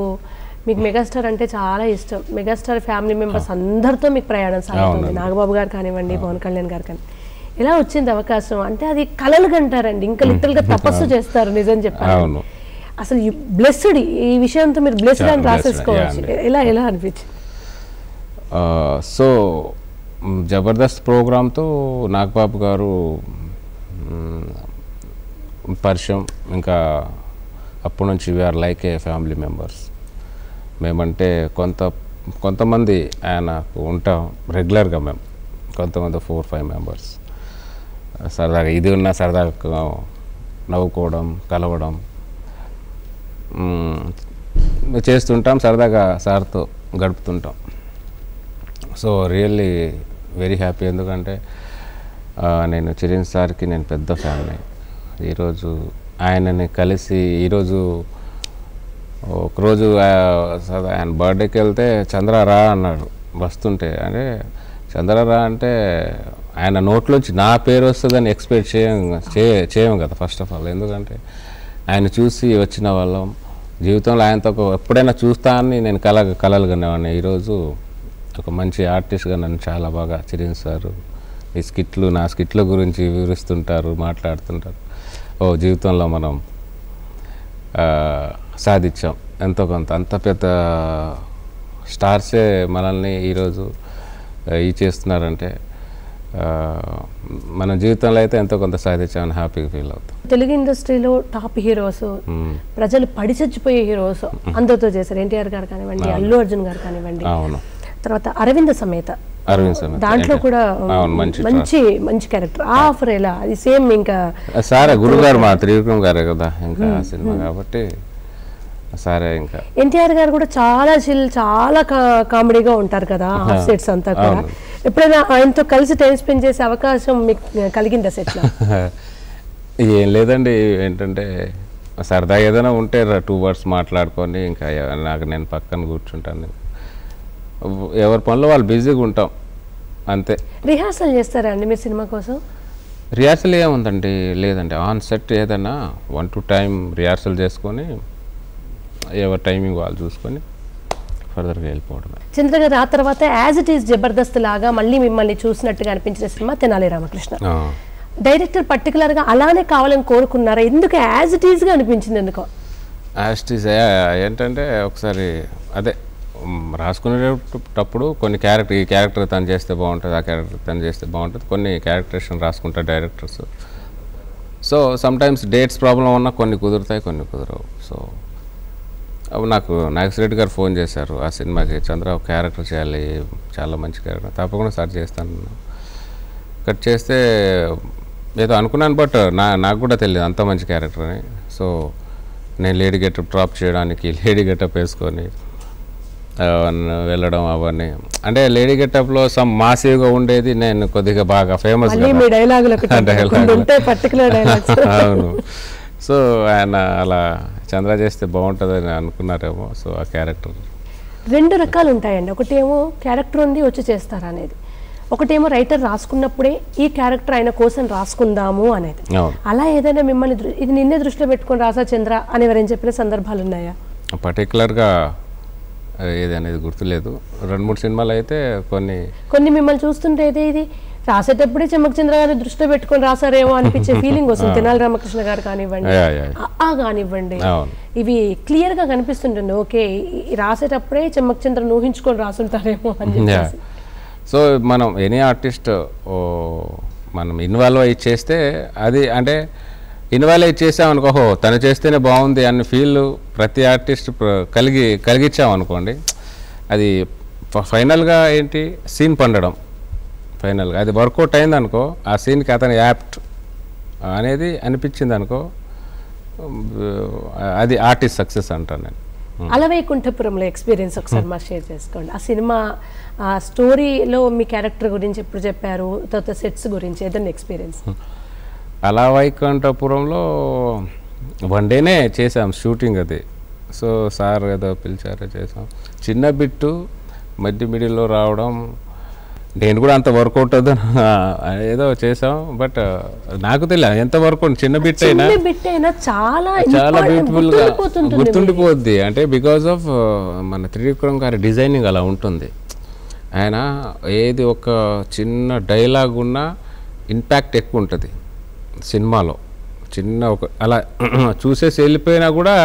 మీకు మెగాస్టార్ అంటే చాలా ఇష్టం. మెగాస్టార్ ఫ్యామిలీ మెంబర్స్ అందరితో మీకు ప్రయాణం సాగుతుంది. నాగబాబు గారు కానివ్వండి పవన్ కళ్యాణ్ గారు కానీ ఎలా వచ్చింది అవకాశం? అంటే అది కలలు కంటారండి. ఇంకా లిటరల్గా తపస్సు చేస్తారు నిజం అవును. అసలు బ్లెస్డ్ ఈ విషయంతో మీరు బ్లెస్డ్ అని రాసేసుకోవచ్చు. ఎలా ఎలా అనిపించింది? సో జబర్దస్త్ ప్రోగ్రాంతో నాగబాబు గారు పరిచయం. ఇంకా అప్పటి నుంచి we're like a family members మేమంటే కొంత కొంతమంది ఆయనకు ఉంటాం రెగ్యులర్గా మేము. కొంతమంది ఫోర్ ఫైవ్ మెంబర్స్. సరదాగా ఇది ఉన్న సరదాగా నవ్వుకోవడం కలవడం చేస్తుంటాం సరదాగా సార్తో గడుపుతుంటాం. So really very happy. ఎందుకంటే నేను చిరణ్ సార్కి నేను పెద్ద ఫ్యాన్ని. ఈరోజు ఆయనని కలిసి ఈరోజు ఒకరోజు ఆయన బర్త్డేకి వెళ్తే చంద్ర రా అన్నాడు. వస్తుంటే అంటే చంద్ర రా అంటే ఆయన నోట్లోంచి నా పేరు వస్తుందని ఎక్స్పెక్ట్ చేయం చే- చేయము కదా ఫస్ట్ ఆఫ్ ఆల్. ఎందుకంటే ఆయన చూసి వచ్చిన వాళ్ళం. జీవితంలో ఆయనతో ఎప్పుడైనా చూస్తా అని నేను కల కలలుగనేవాడిని ఈరోజు ఒక మంచి ఆర్టిస్ట్గా నన్ను చాలా బాగా చిరించారు ఈ స్కిట్లు నా స్కిట్ల గురించి వివరిస్తుంటారు మాట్లాడుతుంటారు. ఓ జీవితంలో మనం సాధించాం. ఎంతో కొంత. అంత పెద్ద స్టార్సే మనల్ని ఈరోజు ఈ చేస్తున్నారంటే మన జీవితంలో అయితే ఎంతో కొంత సాధించామని హ్యాపీగా ఫీల్ అవుతాం. తెలుగు ఇండస్ట్రీలో టాప్ హీరోస్. ప్రజలు పడి చచ్చిపోయే హీరోస్ అందరితో చేశారు. ఎన్టీఆర్ గారు కానివ్వండి అల్లు అర్జున్ గారు కానివ్వండి. అవును. తర్వాత అరవింద సమేత. అరవింద్ సమేత దాంట్లో కూడా మంచి మంచి మంచి క్యారెక్టర్ ఆ ఆఫర్ ఎలా? అది సేమ్ ఇంకా సారే గురుగారు మా త్రివిక్రమ్ గారే కదా ఇంకా సినిమా కాబట్టి సారే ఇంకా. ఎన్టీఆర్ గారు కూడా చాలా చిల్ చాలా కామెడీగా ఉంటారు కదా సెట్స్ అంతా కూడా. ఎప్పుడైనా ఆయనతో కలిసి టైం స్పెండ్ చేసే అవకాశం మీకు కలిగిందా సెట్ ఏం లేదండి ఏంటంటే సరదాగా ఏదైనా ఉంటే టూ వర్డ్స్ మాట్లాడుకొని ఇంకా నాకు నేను పక్కన కూర్చుంటాను. ఎవరి పనిలో వాళ్ళు బిజీగా ఉంటాం. అంతే. రిహార్సల్ చేస్తారా అండి మీరు సినిమా కోసం? రిహార్సల్ ఏముందండి? లేదండి. ఆన్ సెట్ ఏదైనా వన్ టు టైం రిహార్సల్ చేసుకొని ఎవరి టైమింగ్ వాళ్ళు చూసుకొని ఫర్దర్గా వెళ్ళిపోవడమే. చంద్ర గారు ఆ తర్వాత యాజ్ ఇట్ ఈస్ జబర్దస్త్ లాగా మళ్ళీ మిమ్మల్ని చూసినట్టుగా అనిపించిన సినిమా తెనాలి రామకృష్ణ. డైరెక్టర్ పర్టికులర్గా అలానే కావాలని కోరుకున్నారా? ఎందుకు యాజ్ ఇట్ ఈస్గా అనిపించింది ఎందుకో? యాస్టీస్ ఏంటంటే ఒకసారి అదే రాసుకునేటప్పుడు కొన్ని క్యారెక్టర్ ఈ క్యారెక్టర్ తను చేస్తే బాగుంటుంది ఆ క్యారెక్టర్ తను చేస్తే బాగుంటుంది. కొన్ని క్యారెక్టరేషన్ రాసుకుంటారు directors. So sometimes dates problem ఉన్నా కొన్ని కుదురుతాయి కొన్ని కుదరవు. సో అప్పుడు నాకు నాగేశ్వరరెడ్డి గారు ఫోన్ చేశారు ఆ సినిమాకి చంద్ర ఒక క్యారెక్టర్ చేయాలి చాలా మంచి క్యారెక్టర్ తప్పకుండా సార్ చేస్తాను కట్ చేస్తే ఏదో అనుకున్నాను బట్ నా నాకు కూడా తెలియదు అంత మంచి క్యారెక్టర్ అని సో నేను లేడీ గెటప్ డ్రాప్ చేయడానికి లేడీ గెటప్ వేసుకొని వెళ్ళడం అవన్నీ. అంటే లేడీ గెటప్లో సమ్ మాసివ్గా ఉండేది నేను కొద్దిగా బాగా ఫేమస్ ఒకటి అవును. సో ఆయన అలా చంద్ర చేస్తే బాగుంటుందని అనుకున్నారేమో సో ఆ క్యారెక్టర్ రెండు రకాలు ఉంటాయండి ఒకటేమో క్యారెక్టర్ ఉంది వచ్చి చేస్తారా అనేది. ఒకటేమో రైటర్ రాసుకున్నప్పుడే ఈ క్యారెక్టర్ ఆయన కోసం రాసుకుందాము అనేది. అలా ఏదైనా మిమ్మల్ని ఇది నిన్నే దృష్టిలో పెట్టుకొని రాసా చంద్ర అని ఎవరైనా చెప్పిన సందర్భాలు ఉన్నాయా పర్టికులర్గా ఏది అనేది గుర్తులేదు. రెండు మూడు సినిమాలు అయితే కొన్ని కొన్ని మిమ్మల్ని చూస్తుంటే ఇదే ఇది రాసేటప్పుడే చెమ్మక్ చంద్ర గారిని దృష్టిలో పెట్టుకొని రాసారేమో అనిపించే ఫీలింగ్ వస్తుంది. తెనాలి రామకృష్ణ గారు కానివ్వండి. ఆ- కానివ్వండి. ఇవి క్లియర్గా కనిపిస్తుంటుంది. ఓకే రాసేటప్పుడే చెమ్మక్ చంద్ర ఊహించుకొని రాసుంటారేమో అని సో మనం ఎనీ ఆర్టిస్ట్ మనం ఇన్వాల్వ్ అయ్యి చేస్తే అది అంటే ఇన్వాల్వ్ అయ్యి చేసామనుకో "ఓహో, తను చేస్తేనే బాగుంది అన్న ఫీల్ ప్రతి ఆర్టిస్ట్ కలిగి కలిగించామనుకోండి అది ఫైనల్గా ఏంటి సీన్ పండడం. ఫైనల్గా అది వర్కౌట్ అయిందనుకో ఆ సీన్కి అతను యాప్ట్ అనేది అనిపించింది అనుకో అది ఆర్టిస్ట్ సక్సెస్ అంటాను నేను. అలవైకుంఠపురంలో ఎక్స్పీరియన్స్ ఒకసారి మా షేర్ చేసుకోండి. ఆ సినిమా ఆ స్టోరీలో మీ క్యారెక్టర్ గురించి ఎప్పుడు చెప్పారు తర్వాత సెట్స్ గురించి ఏదైనా ఎక్స్పీరియన్స్? అలా వైకుంఠపురంలో వన్ డేనే చేసాం షూటింగ్ అది. సో సార్ ఏదో పిలిచారో చేసాం చిన్న బిట్టు మధ్య మిడిల్లో రావడం నేను కూడా అంత వర్కౌట్ అవుతుంది ఏదో చేసాం బట్ నాకు తెలియదు ఎంత వర్కౌట్ చిన్న బిట్ అయినా చిన్న బిట్ అయినా చాలా చాలా బ్యూటిఫుల్గా గుర్తుండిపోద్ది. అంటే బికాస్ ఆఫ్ మన త్రివిక్రమ్ గారి డిజైనింగ్ అలా ఉంటుంది. ఆయన ఏది ఒక చిన్న డైలాగ్ ఉన్నా ఇంపాక్ట్ ఎక్కువ ఉంటుంది. సినిమాలో చిన్న ఒక అలా చూసేసి వెళ్ళిపోయినా కూడా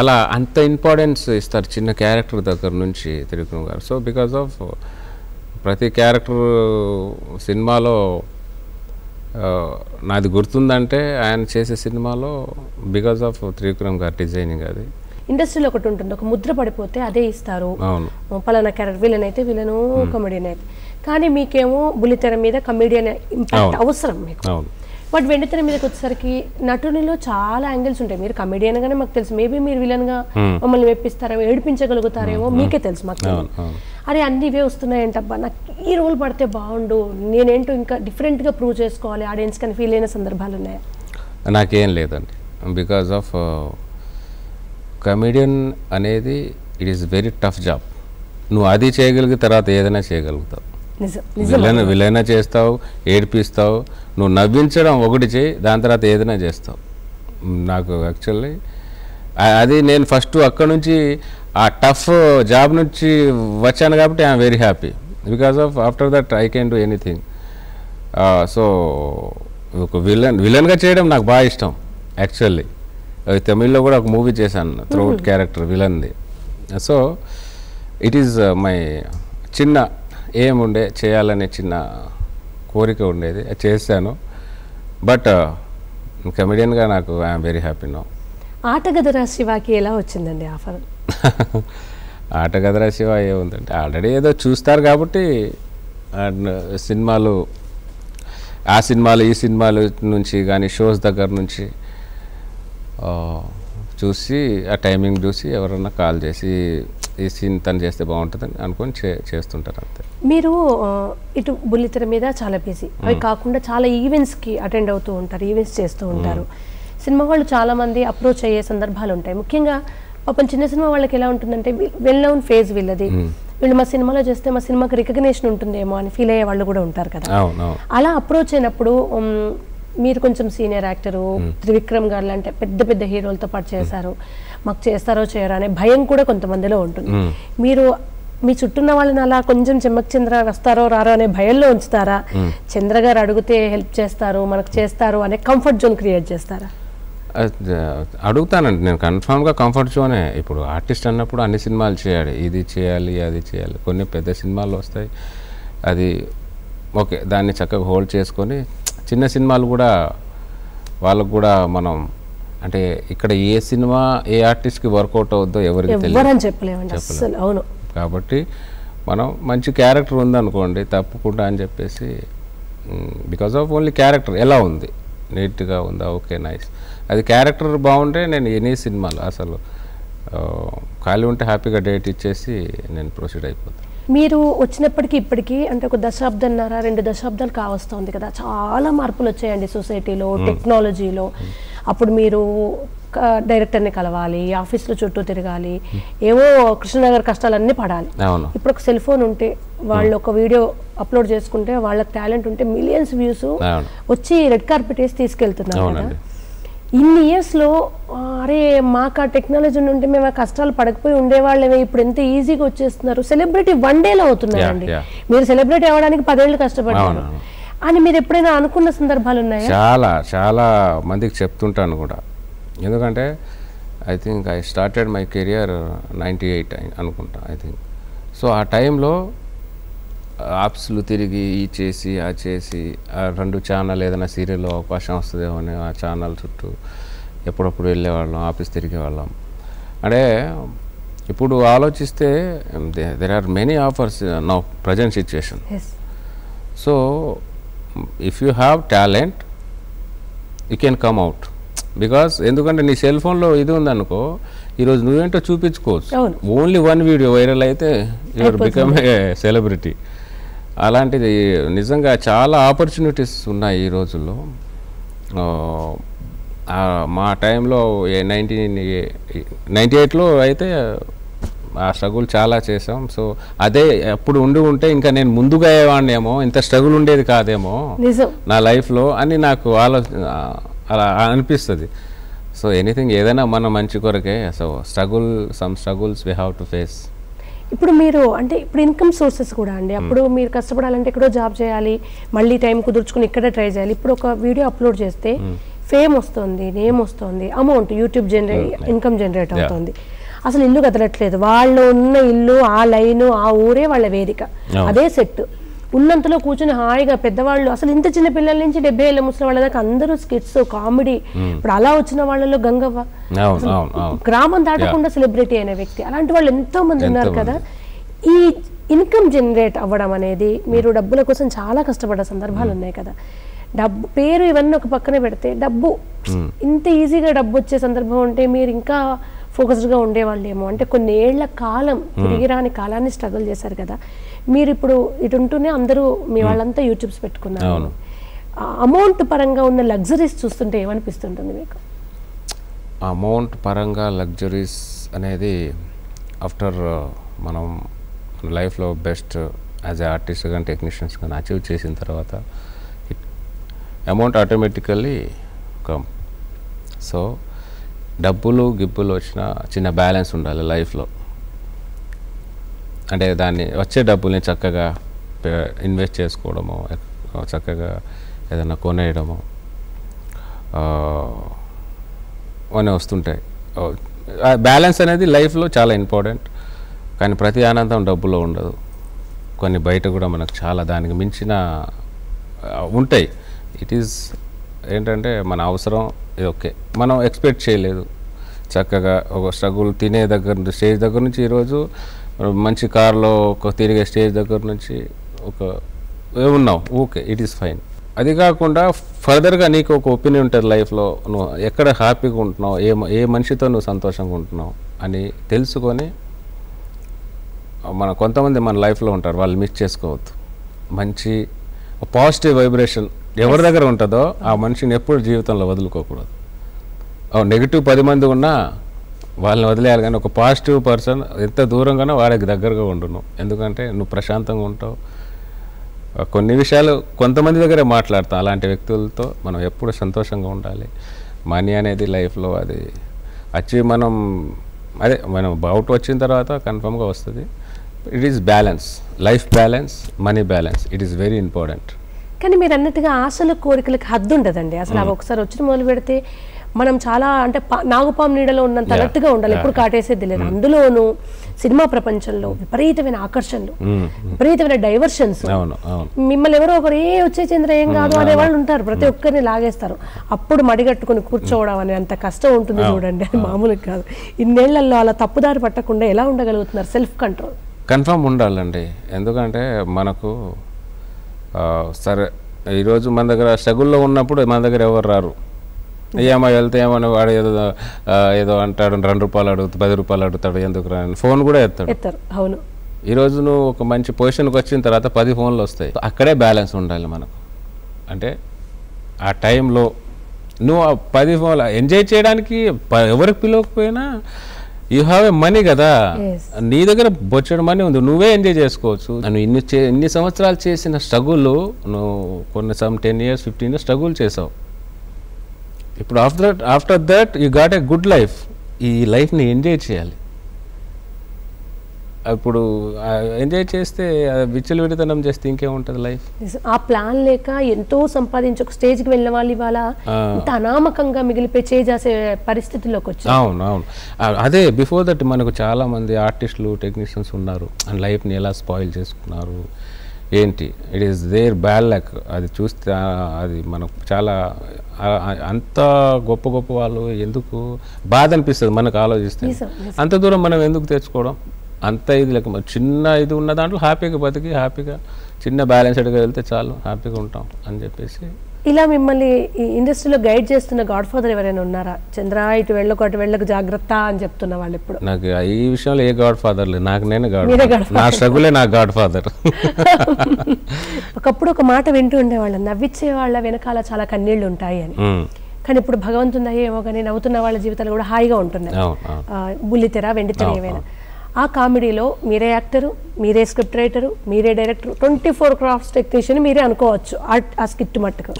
అలా అంత ఇంపార్టెన్స్ ఇస్తారు చిన్న క్యారెక్టర్ దగ్గర నుంచి Trivikram garu. So because of ప్రతి క్యారెక్టర్ సినిమాలో నాది గుర్తుందంటే ఆయన చేసే సినిమాలో బికాస్ ఆఫ్ త్రివిక్రమ్ గారి డిజైనింగ్ అది. ఇండస్ట్రీలో ఒకటి ఉంటుంది. ఒక ముద్ర పడిపోతే అదే ఇస్తారు. అవును. పలానా క్యారెక్టర్ విలన్ అయితే విలను కమెడియన్ అయితే. కానీ మీకేమో బుల్లితెర మీద కమెడియన్ ఇంపాక్ట్. అవసరం మీకు. అవును. బట్ వెండితెర మీదకి వచ్చేసరికి నటునిలో చాలా యాంగిల్స్ ఉంటాయి. మీరు కమెడియన్ గానే మాకు తెలుసు. మేబీ మీరు విలన్గా మమ్మల్ని మెప్పిస్తారేమో ఏడిపించగలుగుతారేమో మీకే తెలుసు మాకు. అవును అవును. అరే అన్ని ఇవే వస్తున్నాయంటబ్బా. నాకు ఈ రోల్ పడితే బాగుండు. నేనేంటో ఇంకా different గా ప్రూవ్ చేసుకోవాలి. ఆడియన్స్ కానీ ఫీల్ అయిన సందర్భాలు ఉన్నాయా? నాకేం లేదండి. బికాజ్ ఆఫ్ కమెడియన్ అనేది it is very tough job నువ్వు అది చేయగలిగిన తర్వాత ఏదైనా చేయగలుగుతావు. విలన్ విలైనా చేస్తావు ఏడిపిస్తావు. నువ్వు నవ్వించడం ఒకటి చేయి దాని తర్వాత ఏదైనా చేస్తావు. నాకు యాక్చువల్లీ అది నేను ఫస్ట్ అక్కడ నుంచి ఆ టఫ్ జాబ్ నుంచి వచ్చాను కాబట్టి I'm very happy because of after that I can do anything so ఒక విలన్ విలన్గా చేయడం నాకు బాగా ఇష్టం యాక్చువల్లీ తమిళ్ళో కూడా ఒక మూవీ చేశాను త్రూఅవుట్ క్యారెక్టర్ విలన్ది సో ఇట్ ఈజ్ మై చిన్న ఏం ఉండే చేయాలనే చిన్న కోరిక ఉండేది. అది చేశాను. బట్ కమెడియన్గా నాకు I'm very happy no. Atagadara శివాకి ఎలా వచ్చిందండి ఆఫర్? ఆటగదరా శివ ఏముందంటే ఆల్రెడీ ఏదో చూస్తారు కాబట్టి సినిమాలు ఆ సినిమాలు ఈ సినిమాలు నుంచి కానీ షోస్ దగ్గర నుంచి ఆ, చూసి ఆ టైమింగ్ చూసి ఎవరన్నా కాల్ చేసి ఈ సీన్ తను చేస్తే బాగుంటుందని అనుకొని చే చేస్తుంటారు అంతే. మీరు ఇటు బుల్లితెర మీద చాలా బిజీ. అవి కాకుండా చాలా ఈవెంట్స్కి అటెండ్ అవుతూ ఉంటారు ఈవెంట్స్ చేస్తూ ఉంటారు. సినిమా వాళ్ళు చాలా మంది అప్రోచ్ అయ్యే సందర్భాలు ఉంటాయి. ముఖ్యంగా పాపం చిన్న సినిమా వాళ్ళకి ఎలా ఉంటుందంటే వెల్ నౌన్ ఫేజ్ వీళ్ళది. వీళ్ళు మా సినిమాలో చేస్తే మా సినిమాకి రికగ్నేషన్ ఉంటుందేమో అని ఫీల్ అయ్యే వాళ్ళు కూడా ఉంటారు కదా. అలా అప్రోచ్ అయినప్పుడు మీరు కొంచెం సీనియర్ యాక్టరు త్రివిక్రమ్ గారు అంటే పెద్ద పెద్ద హీరోలతో పాటు చేశారు. మాకు చేస్తారో చేయరో అనే భయం కూడా కొంతమందిలో ఉంటుంది. మీరు మీ చుట్టూన్న వాళ్ళని అలా కొంచెం చెమ్మక్ చంద్ర వస్తారో రారో అనే భయంలో ఉంచుతారా? చంద్ర గారు అడిగితే హెల్ప్ చేస్తారు మనకు చేస్తారు అనే కంఫర్ట్ జోన్ క్రియేట్ చేస్తారా? అడుగుతానండి. నేను కన్ఫామ్గా కంఫర్ట్ జోనే. ఇప్పుడు ఆర్టిస్ట్ అన్నప్పుడు అన్ని సినిమాలు చేయాలి. ఇది చేయాలి అది చేయాలి. కొన్ని పెద్ద సినిమాలు వస్తాయి. అది ఓకే దాన్ని చక్కగా హోల్డ్ చేసుకొని చిన్న సినిమాలు కూడా వాళ్ళకు కూడా మనం అంటే ఇక్కడ ఏ సినిమా ఏ ఆర్టిస్ట్కి వర్కౌట్ అవుద్దో ఎవరికి తెలియదు. అవును. కాబట్టి మనం మంచి క్యారెక్టర్ ఉందనుకోండి తప్పకుండా అని చెప్పేసి బికాస్ ఆఫ్ ఓన్లీ క్యారెక్టర్ ఎలా ఉంది? నీట్గా ఉందా? ఓకే నైస్ అది క్యారెక్టర్ బాగుంటే నేను ఎనీ సినిమాలు అసలు ఖాళీ ఉంటే హ్యాపీగా డేట్ ఇచ్చేసి నేను ప్రొసీడ్ అయిపోతాను మీరు వచ్చినప్పటికీ ఇప్పటికీ అంటే ఒక దశాబ్దంన్నర రెండు దశాబ్దాలు కావస్తుంది కదా. చాలా మార్పులు వచ్చాయండి సొసైటీలో టెక్నాలజీలో. అప్పుడు మీరు డైరెక్టర్ని కలవాలి ఆఫీసులో చుట్టూ తిరగాలి ఏవో కృష్ణనగర్ కష్టాలన్నీ పడాలి. ఇప్పుడు ఒక సెల్ ఫోన్ ఉంటే వాళ్ళు ఒక వీడియో అప్లోడ్ చేసుకుంటే వాళ్ళకి టాలెంట్ ఉంటే మిలియన్స్ వ్యూస్ వచ్చి రెడ్ కార్పెట్ వేసి తీసుకెళ్తున్నారు కదా. ఇన్ని ఇయర్స్లో అరే మాకు ఆ టెక్నాలజీ ఉంటే మేము ఆ కష్టాలు పడకపోయి ఉండేవాళ్ళమే. ఇప్పుడు ఎంత ఈజీగా వచ్చేస్తున్నారు. సెలబ్రిటీ వన్ డేలో అవుతున్నారండి మీరు సెలబ్రిటీ అవ్వడానికి పదేళ్ళు కష్టపడ్డారు. అని మీరు ఎప్పుడైనా అనుకున్న సందర్భాలు ఉన్నాయా? చాలా చాలా మందికి చెప్తుంటాను కూడా. ఎందుకంటే I think I started my career ninety eight అనుకుంటా ఐ థింక్ సో ఆ టైంలో ఆఫీసులు తిరిగి ఈ చేసి ఆ చేసి ఆ రెండు ఛానల్ ఏదైనా సీరియల్లో అవకాశం వస్తుందేమో అని ఆ ఛానల్ చుట్టూ ఎప్పుడప్పుడు వెళ్ళేవాళ్ళం ఆఫీస్ తిరిగేవాళ్ళం. అంటే ఇప్పుడు ఆలోచిస్తే there are many offers now present situation yes so if you have talent you can come out because ఎందుకంటే నీ సెల్ ఫోన్లో ఇది ఉందనుకో ఈరోజు నువ్వేంటో చూపించుకోవచ్చు. ఓన్లీ వన్ వీడియో వైరల్ అయితే యువర్ బికమ్ ఏ సెలబ్రిటీ అలాంటిది నిజంగా చాలా ఆపర్చునిటీస్ ఉన్నాయి ఈ రోజుల్లో. మా టైంలో నైన్టీన్ నైంటీ ఎయిట్లో అయితే ఆ స్ట్రగుల్ చాలా చేసాం సో అదే అప్పుడు ఉండి ఉంటే ఇంకా నేను ముందుగా అయ్యేవాడినేమో ఇంత స్ట్రగుల్ ఉండేది కాదేమో నా లైఫ్లో అని నాకు ఆలో అలా అనిపిస్తుంది. సో ఎనీథింగ్ ఏదైనా మన మంచి కొరకే. So struggle some struggles we have to face ఇప్పుడు మీరు అంటే ఇప్పుడు ఇన్కమ్ సోర్సెస్ కూడా అండి. అప్పుడు మీరు కష్టపడాలంటే ఎక్కడో జాబ్ చేయాలి మళ్ళీ టైం కుదుర్చుకుని ఇక్కడే ట్రై చేయాలి. ఇప్పుడు ఒక వీడియో అప్లోడ్ చేస్తే ఫేమ్ వస్తుంది నేమ్ వస్తుంది amount YouTube generate income generate అవుతుంది. అసలు ఇల్లు కదలట్లేదు. వాళ్ళు ఉన్న ఇల్లు ఆ లైన్ ఆ ఊరే వాళ్ళ వేదిక. అదే సెట్. ఉన్నంతలో కూర్చుని హాయిగా పెద్దవాళ్ళు అసలు ఇంత చిన్న పిల్లల నుంచి డెబ్బై ఏళ్ళ ముసలి వాళ్ళ దాకా అందరూ స్కిట్స్ కామెడీ ఇప్పుడు అలా వచ్చిన వాళ్ళలో గంగవ్వ. గ్రామం దాటకుండా సెలబ్రిటీ అయిన వ్యక్తి. అలాంటి వాళ్ళు ఎంతో మంది ఉన్నారు కదా. ఈ ఇన్కమ్ జనరేట్ అవ్వడం అనేది మీరు డబ్బుల కోసం చాలా కష్టపడ్డ సందర్భాలు ఉన్నాయి కదా. డబ్బు పేరు ఇవన్నీ ఒక పక్కనే పెడితే డబ్బు ఇంత ఈజీగా డబ్బు వచ్చే సందర్భం ఉంటే మీరు ఇంకా ఫోకస్డ్గా ఉండేవాళ్ళేమో. అంటే కొన్ని ఏళ్ళ కాలం తిరిగి రాని కాలాన్ని స్ట్రగుల్ చేశారు కదా. మీరు ఇప్పుడు ఇటు ఉంటూనే అందరూ మీ వాళ్ళంతా యూట్యూబ్స్ పెట్టుకున్నారు. అవును. అమౌంట్ పరంగా ఉన్న లగ్జరీస్ చూస్తుంటే ఏమనిపిస్తుంటుంది మీకు? అమౌంట్ పరంగా లగ్జరీస్ అనేది ఆఫ్టర్ మనం మన లైఫ్లో బెస్ట్ యాజ్ ఏ ఆర్టిస్ట్ కానీ టెక్నీషియన్స్ కానీ అచీవ్ చేసిన తర్వాత అమౌంట్ ఆటోమేటికల్లీ కమ్. సో డబ్బులు గిబ్బులు వచ్చిన చిన్న బ్యాలెన్స్ ఉండాలి లైఫ్లో. అంటే దాన్ని వచ్చే డబ్బుల్ని చక్కగా ఇన్వెస్ట్ చేసుకోవడము చక్కగా ఏదైనా కొనేయడము అని వస్తుంటాయి. బ్యాలెన్స్ అనేది లైఫ్లో చాలా ఇంపార్టెంట్. కానీ ప్రతి ఆనందం డబ్బులో ఉండదు. కొన్ని బయట కూడా మనకు చాలా దానికి మించిన ఉంటాయి. ఇట్ ఈస్ ఏంటంటే మన అవసరం ఓకే. మనం ఎక్స్పెక్ట్ చేయలేదు. చక్కగా ఒక స్ట్రగుల్ తినే దగ్గర నుంచి స్టేజ్ దగ్గర నుంచి ఈరోజు మంచి కార్లో ఒక తిరిగే స్టేజ్ దగ్గర నుంచి ఒక ఏమున్నావు ఓకే ఇట్ ఈస్ ఫైన్. అది కాకుండా ఫర్దర్గా నీకు ఒక ఒపీనియన్ ఉంటుంది లైఫ్లో. నువ్వు ఎక్కడ హ్యాపీగా ఉంటున్నావు? ఏ మ- ఏ మనిషితో నువ్వు సంతోషంగా ఉంటున్నావు? అని తెలుసుకొని మన కొంతమంది మన లైఫ్లో ఉంటారు. వాళ్ళు మిస్ చేసుకోవద్దు. మంచి పాజిటివ్ వైబ్రేషన్ ఎవరి దగ్గర ఉంటుందో ఆ మనిషిని ఎప్పుడు జీవితంలో వదులుకోకూడదు. నెగిటివ్ పది మంది ఉన్నా వాళ్ళని వదిలేయాలి కానీ ఒక పాజిటివ్ పర్సన్ ఎంత దూరంగానో వాడికి దగ్గరగా ఉండును. ఎందుకంటే నువ్వు ప్రశాంతంగా ఉంటావు. కొన్ని విషయాలు కొంతమంది దగ్గరే మాట్లాడతాం. అలాంటి వ్యక్తులతో మనం ఎప్పుడు సంతోషంగా ఉండాలి. మనీ అనేది లైఫ్లో అది అచీవ్ మనం అదే మనం బౌట్ వచ్చిన తర్వాత కన్ఫర్మ్గా వస్తుంది. It is balance. Life balance money balance. It is very important. కానీ మీరు అన్నట్టుగా ఆశల కోరికలకు హద్దు ఉండదండి అసలు అవి ఒకసారి వచ్చి మొదలు పెడితే మనం చాలా అంటే పా- నాగుపాము నీడలో ఉన్నంత. అలర్ట్గా ఉండాలి. ఎప్పుడు కాటేసేది లేదు. అందులోనూ సినిమా ప్రపంచంలో విపరీతమైన ఆకర్షణలు విపరీతమైన డైవర్షన్స్. మిమ్మల్ని ఎవరో ఒకరు ఏ వచ్చే చంద్ర ఏం కాదు అనే వాళ్ళు ఉంటారు. ప్రతి ఒక్కరిని లాగేస్తారు. అప్పుడు మడిగట్టుకుని కూర్చోవడం అనే అంత కష్టం ఉంటుంది చూడండి. అది మామూలుగా కాదు. ఇన్నేళ్ళలో అలా తప్పుదారి పట్టకుండా ఎలా ఉండగలుగుతున్నారు? Self control. కన్ఫర్మ్ ఉండాలండి. ఎందుకంటే మనకు సరే ఈరోజు మన దగ్గర స్ట్రగుల్లో ఉన్నప్పుడు మన దగ్గర ఎవరు రారు? ఏమో వెళ్తే ఏమో వాడు ఏదో ఏదో అంటాడు రెండు రూపాయలు అడుగుతాడు పది రూపాయలు అడుగుతాడు ఎందుకు రా అని ఫోన్ కూడా ఎత్తాడు. అవును. ఈరోజు నువ్వు ఒక మంచి పొజిషన్కి వచ్చిన తర్వాత పది ఫోన్లు వస్తాయి. అక్కడే బ్యాలెన్స్ ఉండాలి మనకు. అంటే ఆ టైంలో నువ్వు ఆ పది ఫోన్లు ఎంజాయ్ చేయడానికి ఎవరికి పిలవకపోయినా యూ హ్యావ్ ఏ మనీ కదా. నీ దగ్గర బొచ్చడు మనీ ఉంది. నువ్వే ఎంజాయ్ చేసుకోవచ్చు. నువ్వు ఇన్ని ఇన్ని సంవత్సరాలు చేసిన స్ట్రగుల్ నువ్వు కొన్ని some ten years fifteen years struggle చేసావు. ఇప్పుడు after after that you got a good life ఈ లైఫ్ని ఎంజాయ్ చేయాలి. అప్పుడు ఎంజాయ్ చేస్తే విచ్చలవిడితనం చేస్తే ఇంకేముంటుంది లైఫ్. ఆ ప్లాన్ లేక ఎంతో సంపాదించి ఒక స్టేజ్కి వెళ్ళిన వాళ్ళు ఇవాళ. ఇంత అనామకంగా మిగిలిపోయి చేసే పరిస్థితిలోకి వచ్చారు. అవును అవును. అదే బిఫోర్ దట్ మనకు చాలా మంది ఆర్టిస్టులు టెక్నీషియన్స్ ఉన్నారు. అండ్ లైఫ్ని ఎలా స్పాయిల్ చేసుకున్నారు? ఏంటి? It is there bad luck అది చూస్తే అది మనకు చాలా అంత గొప్ప గొప్ప వాళ్ళు ఎందుకు? బాధ అనిపిస్తుంది మనకు ఆలోచిస్తే. అంత దూరం మనం ఎందుకు తెచ్చుకోవడం? అంత ఇది లేక చిన్న ఇది ఉన్న దాంట్లో హ్యాపీగా బతికి హ్యాపీగా చిన్న బ్యాలెన్స్డ్గా వెళ్తే చాలు హ్యాపీగా ఉంటాం అని చెప్పేసి. ఇలా మిమ్మల్ని ఈ ఇండస్ట్రీలో గైడ్ చేస్తున్న గాడ్ ఫాదర్ ఎవరైనా ఉన్నారా? చంద్ర ఇటు వెళ్ళకు అటు వెళ్ళకు జాగ్రత్త అని చెప్తున్న వాళ్ళు ఇప్పుడు. నాకు ఈ విషయంలో ఏ గాడ్ ఫాదర్ లేదు. నాకు నేనే గాడ్ నా స్ట్రగులే నా గాడ్ ఫాదర్ ఒకప్పుడు ఒక మాట వింటూ ఉండేవాళ్ళం. నవ్విచ్చే వాళ్ళ వెనకాల చాలా కన్నీళ్ళు ఉంటాయి అని. కానీ ఇప్పుడు భగవంతుని ఏమో కానీ నవ్వుతున్న వాళ్ళ జీవితాలు కూడా హాయిగా ఉంటున్నాయి. బుల్లితెర వెండితెర ఏవైనా. ఆ కామెడీలో మీరే యాక్టరు మీరే స్క్రిప్ట్ రైటరు మీరే director twenty four crafts technician మీరే అనుకోవచ్చు ఆ- స్కిట్ మట్టుకు.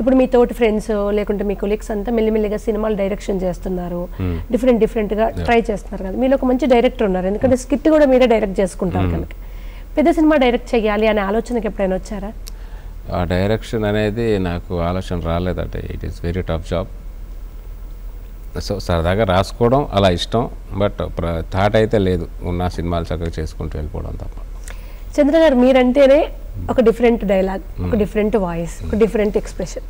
ఇప్పుడు మీ తోటి ఫ్రెండ్స్ లేకుంటే మీ కొలీగ్స్ అంతా మెల్లిమెల్లిగా సినిమాలు డైరెక్షన్ చేస్తున్నారు. డిఫరెంట్ డిఫరెంట్గా ట్రై చేస్తున్నారు కదా. మీలో ఒక మంచి డైరెక్టర్ ఉన్నారు. ఎందుకంటే స్కిట్ కూడా మీరే డైరెక్ట్ చేసుకుంటారు కనుక. పెద్ద సినిమా డైరెక్ట్ చేయాలి అనే ఆలోచనకి ఎప్పుడైనా వచ్చారా? ఆ డైరెక్షన్ అనేది నాకు ఆలోచన రాలేదంటే it is very tough job so సరదాగా రాసుకోవడం అలా ఇష్టం బట్ థాట్ అయితే లేదు ఉన్న సినిమాలు చక్కగా చేసుకుంటూ వెళ్ళిపోవడం తప్ప. చంద్ర గారు మీరంటేనే ఒక డిఫరెంట్ డైలాగ్ ఒక డిఫరెంట్ వాయిస్ ఒక డిఫరెంట్ ఎక్స్ప్రెషన్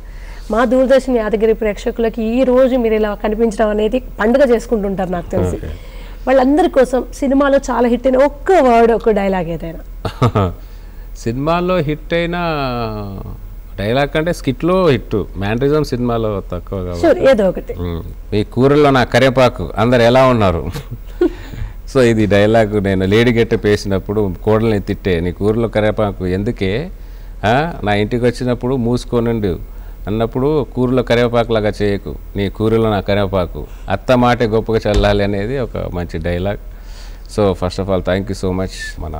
మా దూరదర్శన్ యాదగిరి ప్రేక్షకులకి ఈ రోజు మీరు ఇలా కనిపించడం అనేది పండుగ చేసుకుంటుంటారు నాకు తెలిసి. వాళ్ళందరి కోసం సినిమాలో చాలా హిట్ అయిన ఒక్క వర్డ్ ఒక డైలాగ్ ఏదైనా. సినిమాల్లో హిట్ అయిన డైలాగ్ కంటే స్కిట్లో హిట్ మ్యాండ్రిజం సినిమాలో తక్కువ ఏదో ఒకటి. మీ కూరల్లో నా కరివేపాకు అందరు ఎలా ఉన్నారు? సో ఇది డైలాగ్ నేను లేడీ గెట్టప్ వేసినప్పుడు కోడల్ని తిట్టే నీ కూరలో కరివేపాకు ఎందుకే? నా ఇంటికి వచ్చినప్పుడు మూసుకోనుండు. అన్నప్పుడు కూరలో కరివేపాకు లాగా చేయకు. నీ కూరలో నా కరివేపాకు అత్త మాటే గొప్పగా చల్లాలి అనేది ఒక మంచి dialogue. So first of all thank you so much మన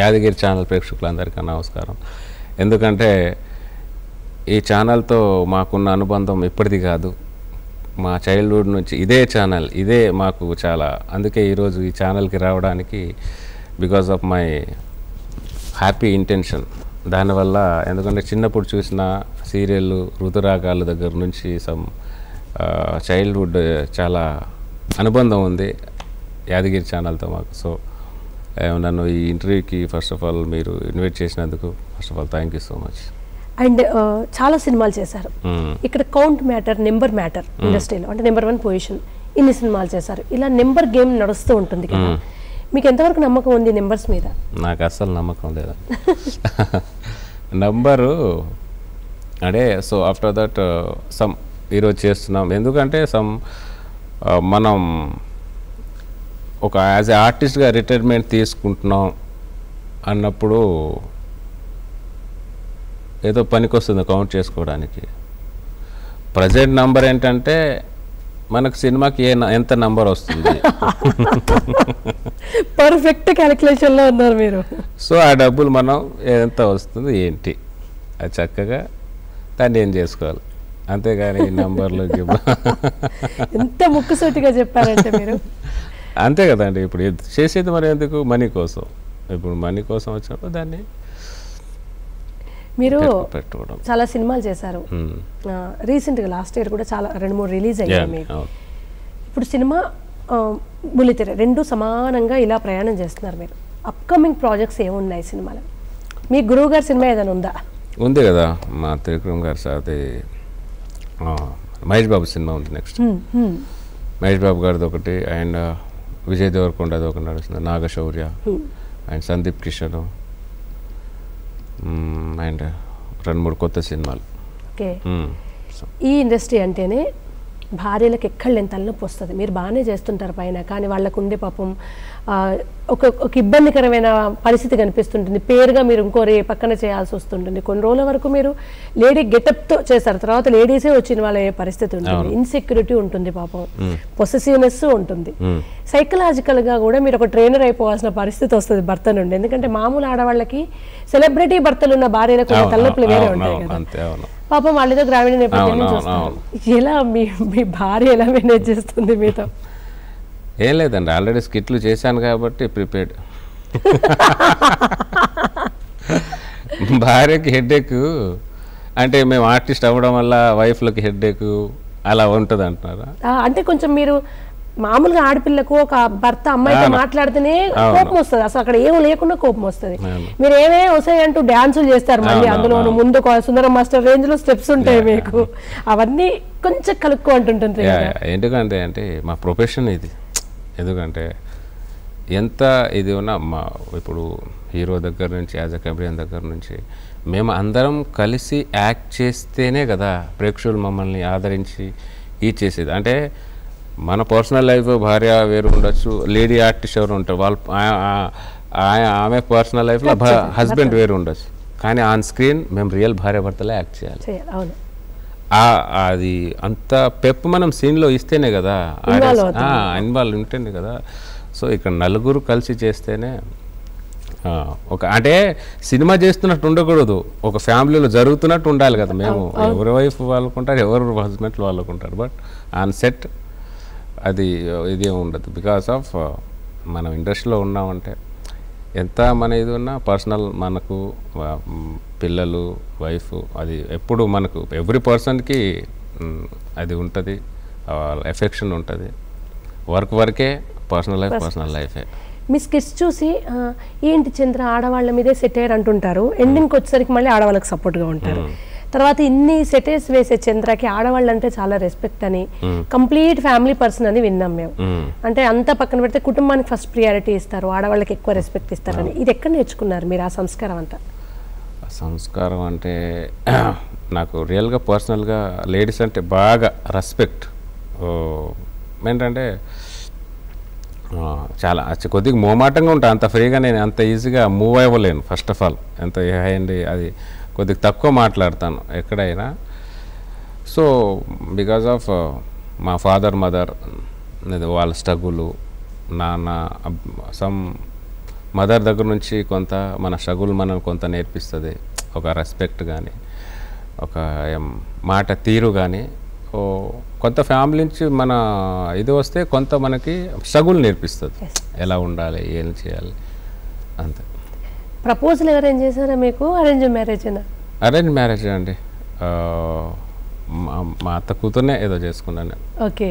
యాదగిరి ఛానల్ ప్రేక్షకులందరికీ నమస్కారం. ఎందుకంటే ఈ ఛానల్తో మాకున్న అనుబంధం ఇప్పటిది కాదు. మా చైల్డ్హుడ్ నుంచి ఇదే ఛానల్ ఇదే మాకు చాలా. అందుకే ఈరోజు ఈ ఛానల్కి రావడానికి because of my happy intention. దానివల్ల ఎందుకంటే చిన్నప్పుడు చూసిన సీరియళ్ళు ఋతురాగాల దగ్గర నుంచి సమ్ చైల్డ్హుడ్ చాలా అనుబంధం ఉంది యాదగిరి ఛానల్తో మాకు. సో నన్ను ఈ ఇంటర్వ్యూకి ఫస్ట్ ఆఫ్ ఆల్ మీరు ఇన్వైట్ చేసినందుకు first of all thank you so much. And చాలా సినిమాలు చేశారు. ఇక్కడ కౌంట్ మ్యాటర్ నెంబర్ మ్యాటర్ ఇండస్ట్రీలో. అంటే నెంబర్ వన్ పొజిషన్. ఇన్ని సినిమాలు చేశారు. ఇలా నెంబర్ గేమ్ నడుస్తూ ఉంటుంది కదా. మీకు ఎంతవరకు నమ్మకం ఉంది నెంబర్స్ మీద? నాకు అస్సలు నమ్మకం లేదా? నంబరు అంటే సో ఆఫ్టర్ దట్ సమ్ ఈరోజు చేస్తున్నాం. ఎందుకంటే సమ్ మనం ఒక యాజ్ ఏ ఆర్టిస్ట్గా రిటైర్మెంట్ తీసుకుంటున్నాం అన్నప్పుడు ఏదో పనికొస్తుంది కౌంట్ చేసుకోవడానికి. ప్రజెంట్ నంబర్ ఏంటంటే మనకు సినిమాకి ఏ ఎంత నంబర్ వస్తుంది. పర్ఫెక్ట్ క్యాలిక్యులేషన్లో ఉన్నారు మీరు. సో ఆ డబ్బులు మనం ఎంత వస్తుంది ఏంటి? అది చక్కగా దాన్ని ఏం చేసుకోవాలి? అంతేగాని ఈ నంబర్లు ఎంత ముక్కుసూటిగా చెప్పారంటే మీరు. అంతే కదండి ఇప్పుడు చేసేది మరి ఎందుకు? మనీ కోసం. ఇప్పుడు మనీ కోసం వచ్చినప్పుడు దాన్ని మీరు చాలా సినిమాలు చేశారు. మ్మ్. రీసెంట్గా లాస్ట్ ఇయర్ కూడా చాలా రెండు మూడు రిలీజ్ అయ్యాయి మీకు. ఇప్పుడు సినిమా బుల్లితెర రెండు సమానంగా ఇలా ప్రయాణం చేస్తున్నారు మీరు. అప్కమింగ్ ప్రాజెక్ట్స్ ఏమున్నాయి సినిమాలో? మీ గురువు గారి సినిమా ఏదైనా ఉందా? ఉంది కదా మా త్రివిక్రమ్ గారు సార్ అది మహేష్ బాబు సినిమా ఉంది నెక్స్ట్ మహేష్ బాబు గారిది ఒకటి అండ్ విజయ్ దేవరకొండది ఒకటి నడుస్తుంది నాగశౌర్య. అండ్ సందీప్ కిషన్. అండ్ రెండు మూడు కొత్త సినిమాలు. ఓకే. ఈ ఇండస్ట్రీ అంటేనే భార్యలకు ఎక్కడలేని తలనొప్పి వస్తుంది. మీరు బాగానే చేస్తుంటారు పైన కానీ వాళ్ళకు ఉండే పాపం ఒక ఒక ఇబ్బందికరమైన పరిస్థితి కనిపిస్తుంటుంది. పేరుగా మీరు ఇంకోరి పక్కన చేయాల్సి వస్తుంటుంది. కొన్ని రోజుల వరకు మీరు లేడీ గెటప్తో చేస్తారు. తర్వాత లేడీసే వచ్చిన వాళ్ళ పరిస్థితి ఉంటుంది. ఇన్సెక్యూరిటీ ఉంటుంది పాపం. పొసెసివ్నెస్ ఉంటుంది. మ్మ్. Psychological గా కూడా మీరు ఒక ట్రైనర్ అయిపోవాల్సిన పరిస్థితి వస్తుంది భర్త నుండి. ఎందుకంటే మామూలు ఆడవాళ్ళకి సెలబ్రిటీ భర్తలు ఉన్న భార్యలకు తలనొప్పులు వేరే ఉంటాయి కదా. పాపం వాళ్ళేదో గ్రామీణ నేపథ్యం ఎలా మీ మీ భార్య ఎలా మేనేజ్ చేస్తుంది మీతో? ఏం లేదండి ఆల్రెడీ స్కిట్లు చేశాను కాబట్టి ప్రిపేర్డ్ భార్యకి హెడ్ఏక్ అంటే మేము ఆర్టిస్ట్ అవ్వడం వల్ల వైఫ్లకి హెడ్ఏక్ అలా ఉంటుంది అంటున్నారా అంటే కొంచెం మీరు మామూలుగా ఆడపిల్లకు ఒక భర్త అమ్మాయితో. మాట్లాడితేనే. కోపం వస్తుంది అసలు అక్కడ ఏం లేకుండా కోపం వస్తుంది. మీరు ఏమే వస్తాయి అంటూ డాన్సులు చేస్తారు మళ్ళీ అవును. ముందు సుందరం మాస్టర్ రేంజ్లో స్టెప్స్ ఉంటాయి మీకు అవన్నీ కొంచెం కలుక్కు అంటుంటుంది యా, యా. ఎందుకంటే అంటే మా ప్రొఫెషన్ ఇది ఎందుకంటే ఎంత ఇది ఉన్నా మా ఇప్పుడు హీరో దగ్గర నుంచి యాజ్ అ కమెడియన్ దగ్గర నుంచి మేము అందరం కలిసి యాక్ట్ చేస్తేనే కదా ప్రేక్షకులు మమ్మల్ని ఆదరించి ఈ చేసేది. అంటే మన పర్సనల్ లైఫ్ భార్య వేరు ఉండొచ్చు లేడీ ఆర్టిస్ట్ ఎవరు ఉంటారు వాళ్ళు ఆమె పర్సనల్ లైఫ్లో హస్బెండ్ వేరు ఉండొచ్చు. కానీ ఆన్ స్క్రీన్ మేము రియల్ భార్య భర్తలే యాక్ట్ చేయాలి. అది అంత పెప్ మనం సీన్లో ఇస్తేనే కదా. ఇన్వాల్వ్ ఉంటుంది కదా. సో ఇక్కడ నలుగురు కలిసి చేస్తేనే ఒక అంటే సినిమా చేస్తున్నట్టు ఉండకూడదు. ఒక ఫ్యామిలీలో జరుగుతున్నట్టు ఉండాలి కదా మేము. ఎవరి వైఫ్ వాళ్ళకుంటారు ఎవరు హస్బెండ్ వాళ్ళకుంటారు. బట్ ఆన్ సెట్ అది ఇదే ఉండదు. బికాస్ ఆఫ్ మనం ఇండస్ట్రీలో ఉన్నామంటే ఎంత మన ఇది ఉన్నా పర్సనల్ మనకు పిల్లలు వైఫ్ అది ఎప్పుడు మనకు ఎవ్రీ పర్సన్కి అది ఉంటుంది. ఎఫెక్షన్ ఉంటుంది. వర్క్ వర్కే పర్సనల్ లైఫ్ పర్సనల్ లైఫే మీ స్కిట్స్ చూసి ఏంటి చంద్ర ఆడవాళ్ళ మీదే సెటైర్ అంటుంటారు. ఎండింగ్కి వచ్చేసరికి మళ్ళీ ఆడవాళ్ళకి సపోర్ట్గా ఉంటారు. తర్వాత ఇన్ని సెటైర్స్ వేసే చంద్రకి ఆడవాళ్ళు అంటే చాలా రెస్పెక్ట్ అని కంప్లీట్ ఫ్యామిలీ పర్సన్ అని విన్నాం మేము. అంటే అంతా పక్కన పెడితే కుటుంబానికి ఫస్ట్ ప్రియారిటీ ఇస్తారు ఆడవాళ్ళకి ఎక్కువ రెస్పెక్ట్ ఇస్తారని. ఇది ఎక్కడ నేర్చుకున్నారు మీరు ఆ సంస్కారం అంతా? సంస్కారం అంటే నాకు రియల్గా పర్సనల్గా లేడీస్ అంటే బాగా రెస్పెక్ట్ ఏంటంటే చాలా కొద్దిగా మోమాటంగా ఉంటాను అంత ఫ్రీగా నేను అంత ఈజీగా మూవ్ అవ్వలేను ఫస్ట్ ఆఫ్ ఆల్ ఎంత అండి అది కొద్దిగా తక్కువ మాట్లాడతాను ఎక్కడైనా. సో బికాజ్ ఆఫ్ మా ఫాదర్ మదర్ వాళ్ళ స్ట్రగులు నాన్న సమ్ మదర్ దగ్గర నుంచి కొంత మన స్ట్రగుల్ మనం కొంత నేర్పిస్తుంది. ఒక రెస్పెక్ట్ కానీ ఒక మాట తీరు కానీ కొంత ఫ్యామిలీ నుంచి మన ఇది వస్తే కొంత మనకి స్ట్రగుల్ నేర్పిస్తుంది. ఎలా ఉండాలి ఏం చేయాలి అంతే. ప్రపోజల్ ఎవరైనా చేశారా మీకు? అరేంజ్ మ్యారేజ్ అరేంజ్ మ్యారేజ్ అండి. మా మా అత్త కూతుర్నే ఏదో చేసుకున్నాను నేను. ఓకే.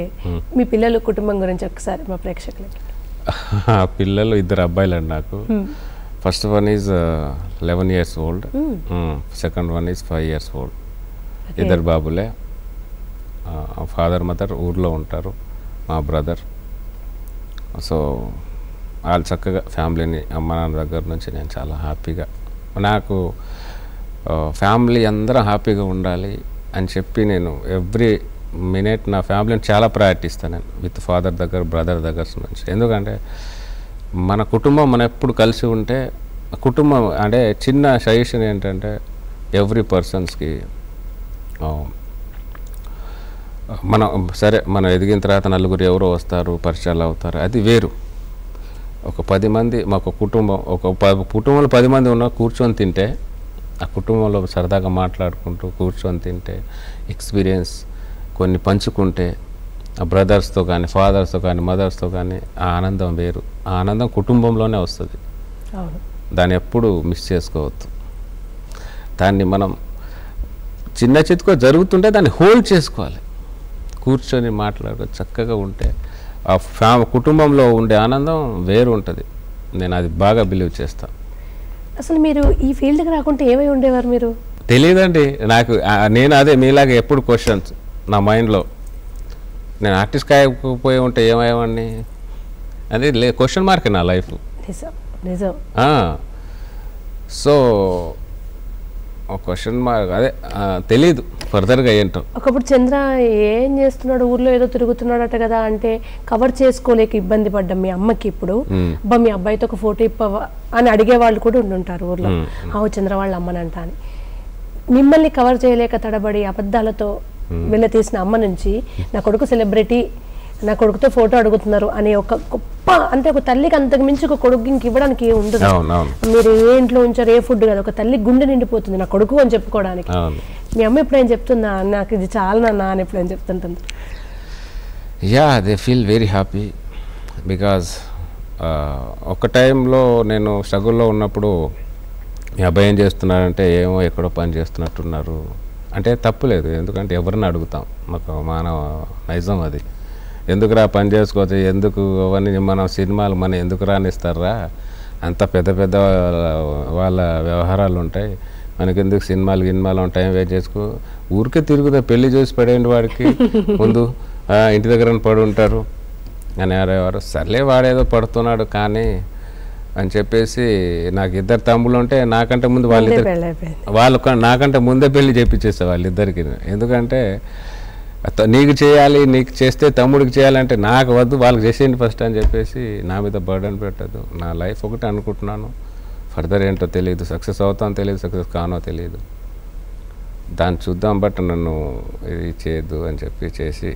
మీ పిల్లలు కుటుంబం గురించి ఒకసారి మా ప్రేక్షకులకి. పిల్లలు ఇద్దరు అబ్బాయిలు అండి నాకు first one is eleven years old second one is five years old ఇద్దరు బాబులే. ఫాదర్ మదర్ ఊర్లో ఉంటారు. మా బ్రదర్ సో వాళ్ళు చక్కగా ఫ్యామిలీని అమ్మ నాన్న దగ్గర నుంచి నేను చాలా హ్యాపీగా. నాకు ఫ్యామిలీ అందరం హ్యాపీగా ఉండాలి అని చెప్పి నేను ఎవ్రీ మినిట్ నా ఫ్యామిలీని చాలా ప్రయారిటీ ఇస్తాను నేను విత్ ఫాదర్ దగ్గర బ్రదర్ దగ్గర నుంచి. ఎందుకంటే మన కుటుంబం మనం ఎప్పుడు కలిసి ఉంటే కుటుంబం అంటే చిన్న సజెషన్ ఏంటంటే ఎవ్రీ పర్సన్స్కి మనం సరే మనం ఎదిగిన తర్వాత నలుగురు ఎవరో వస్తారు పరిచయాలు అవుతారు అది వేరు. ఒక పది మంది మాకు కుటుంబం ఒక ప- కుటుంబంలో పది మంది ఉన్న కూర్చొని తింటే ఆ కుటుంబంలో సరదాగా మాట్లాడుకుంటూ కూర్చొని తింటే ఎక్స్పీరియన్స్ కొన్ని పంచుకుంటే ఆ బ్రదర్స్తో కానీ ఫాదర్స్తో కానీ మదర్స్తో కానీ ఆ ఆనందం వేరు. ఆ ఆనందం కుటుంబంలోనే వస్తుంది. దాన్ని ఎప్పుడు మిస్ చేసుకోవద్దు. దాన్ని మనం చిన్న చితుకో జరుగుతుంటే దాన్ని హోల్డ్ చేసుకోవాలి. కూర్చొని మాట్లాడు చక్కగా ఉంటే ఆ ఫ్యా కుటుంబంలో ఉండే ఆనందం వేరు ఉంటుంది. నేను అది బాగా బిలీవ్ చేస్తాను అసలు మీరు ఈ ఫీల్డ్కి రాకుంటే ఏమై ఉండేవారు మీరు? తెలియదండి నాకు నేను అదే మీలాగా ఎప్పుడు క్వశ్చన్స్ నా మైండ్లో. నేను ఆర్టిస్ట్ కాయకపోయి ఉంటే ఏమయ్యేవాడిని? అది లే క్వశ్చన్ మార్క్ నా లైఫ్. సో క్వశ్చన్ మార్క్ అదే తెలీదు ఫర్దర్గా ఏంటో. ఒకప్పుడు చంద్ర ఏం చేస్తున్నాడు ఊర్లో ఏదో తిరుగుతున్నాడట కదా అంటే కవర్ చేసుకోలేక ఇబ్బంది పడ్డాం మీ అమ్మకి ఇప్పుడు. అబ్బా మీ అబ్బాయితో ఒక ఫోటో ఇప్పవా అని అడిగే వాళ్ళు కూడా ఉండుంటారు ఊర్లో. ఆవు చంద్ర వాళ్ళ అమ్మనంట అని. మిమ్మల్ని కవర్ చేయలేక తడబడి అబద్ధాలతో వెళ్ళ తీసిన అమ్మ నుంచి నా కొడుకు సెలబ్రిటీ నా కొడుకుతో ఫోటో అడుగుతున్నారు అనే ఒక గొప్ప అంటే ఒక తల్లికి అంతకు మించి ఒక కొడుకు ఇంక ఇవ్వడానికి ఏం ఉండదు మీరు ఏ ఇంట్లో ఉంచారు ఏ ఫుడ్ కదా ఒక తల్లి గుండె నిండిపోతుంది నా కొడుకు అని చెప్పుకోవడానికి. మీ అమ్మ ఎప్పుడైనా చెప్తుందా నాకు ఇది చాలా నాన్న అని ఎప్పుడైనా చెప్తుంటుంది? Yeah they feel very happy because ఒక టైంలో నేను స్ట్రగుల్లో ఉన్నప్పుడు మీ అబ్బాయి ఏం చేస్తున్నారంటే ఏమో ఎక్కడో పని చేస్తున్నట్టున్నారు. అంటే తప్పులేదు ఎందుకంటే ఎవరిని అడుగుతాం? మాకు మానవ నైజం అది. ఎందుకురా పని చేసుకోవచ్చు ఎందుకు అవన్నీ మనం సినిమాలు మనం ఎందుకు రానిస్తారా అంత పెద్ద పెద్ద వాళ్ళ వ్యవహారాలు ఉంటాయి. మనకి ఎందుకు సినిమాలు గినిమాలు టైం వేస్ట్ చేసుకో? ఊరికే తిరుగుతా పెళ్ళి చూసి పడేయండి వాడికి. ముందు ఇంటి దగ్గర పడి ఉంటారు అని అనేవారు సర్లే వాడేదో పడుతున్నాడు కానీ అని చెప్పేసి నాకు ఇద్దరు తమ్ముళ్ళు ఉంటే నాకంటే ముందు వాళ్ళిద్దరు వాళ్ళు నాకంటే ముందే పెళ్ళి చేపించేస్తా వాళ్ళిద్దరికి. ఎందుకంటే నీకు చేయాలి నీకు చేస్తే తమ్ముడికి చేయాలంటే నాకు వద్దు వాళ్ళకి చేసేయండి ఫస్ట్ అని చెప్పేసి నా మీద బర్డన్ పెట్టదు. నా లైఫ్ ఒకటి అనుకుంటున్నాను. ఫర్దర్ ఏంటో తెలియదు సక్సెస్ అవుతానో తెలియదు సక్సెస్ కానో తెలియదు. దాన్ని చూద్దాం బట్ నన్ను ఇది చేయొద్దు అని చెప్పి చేసి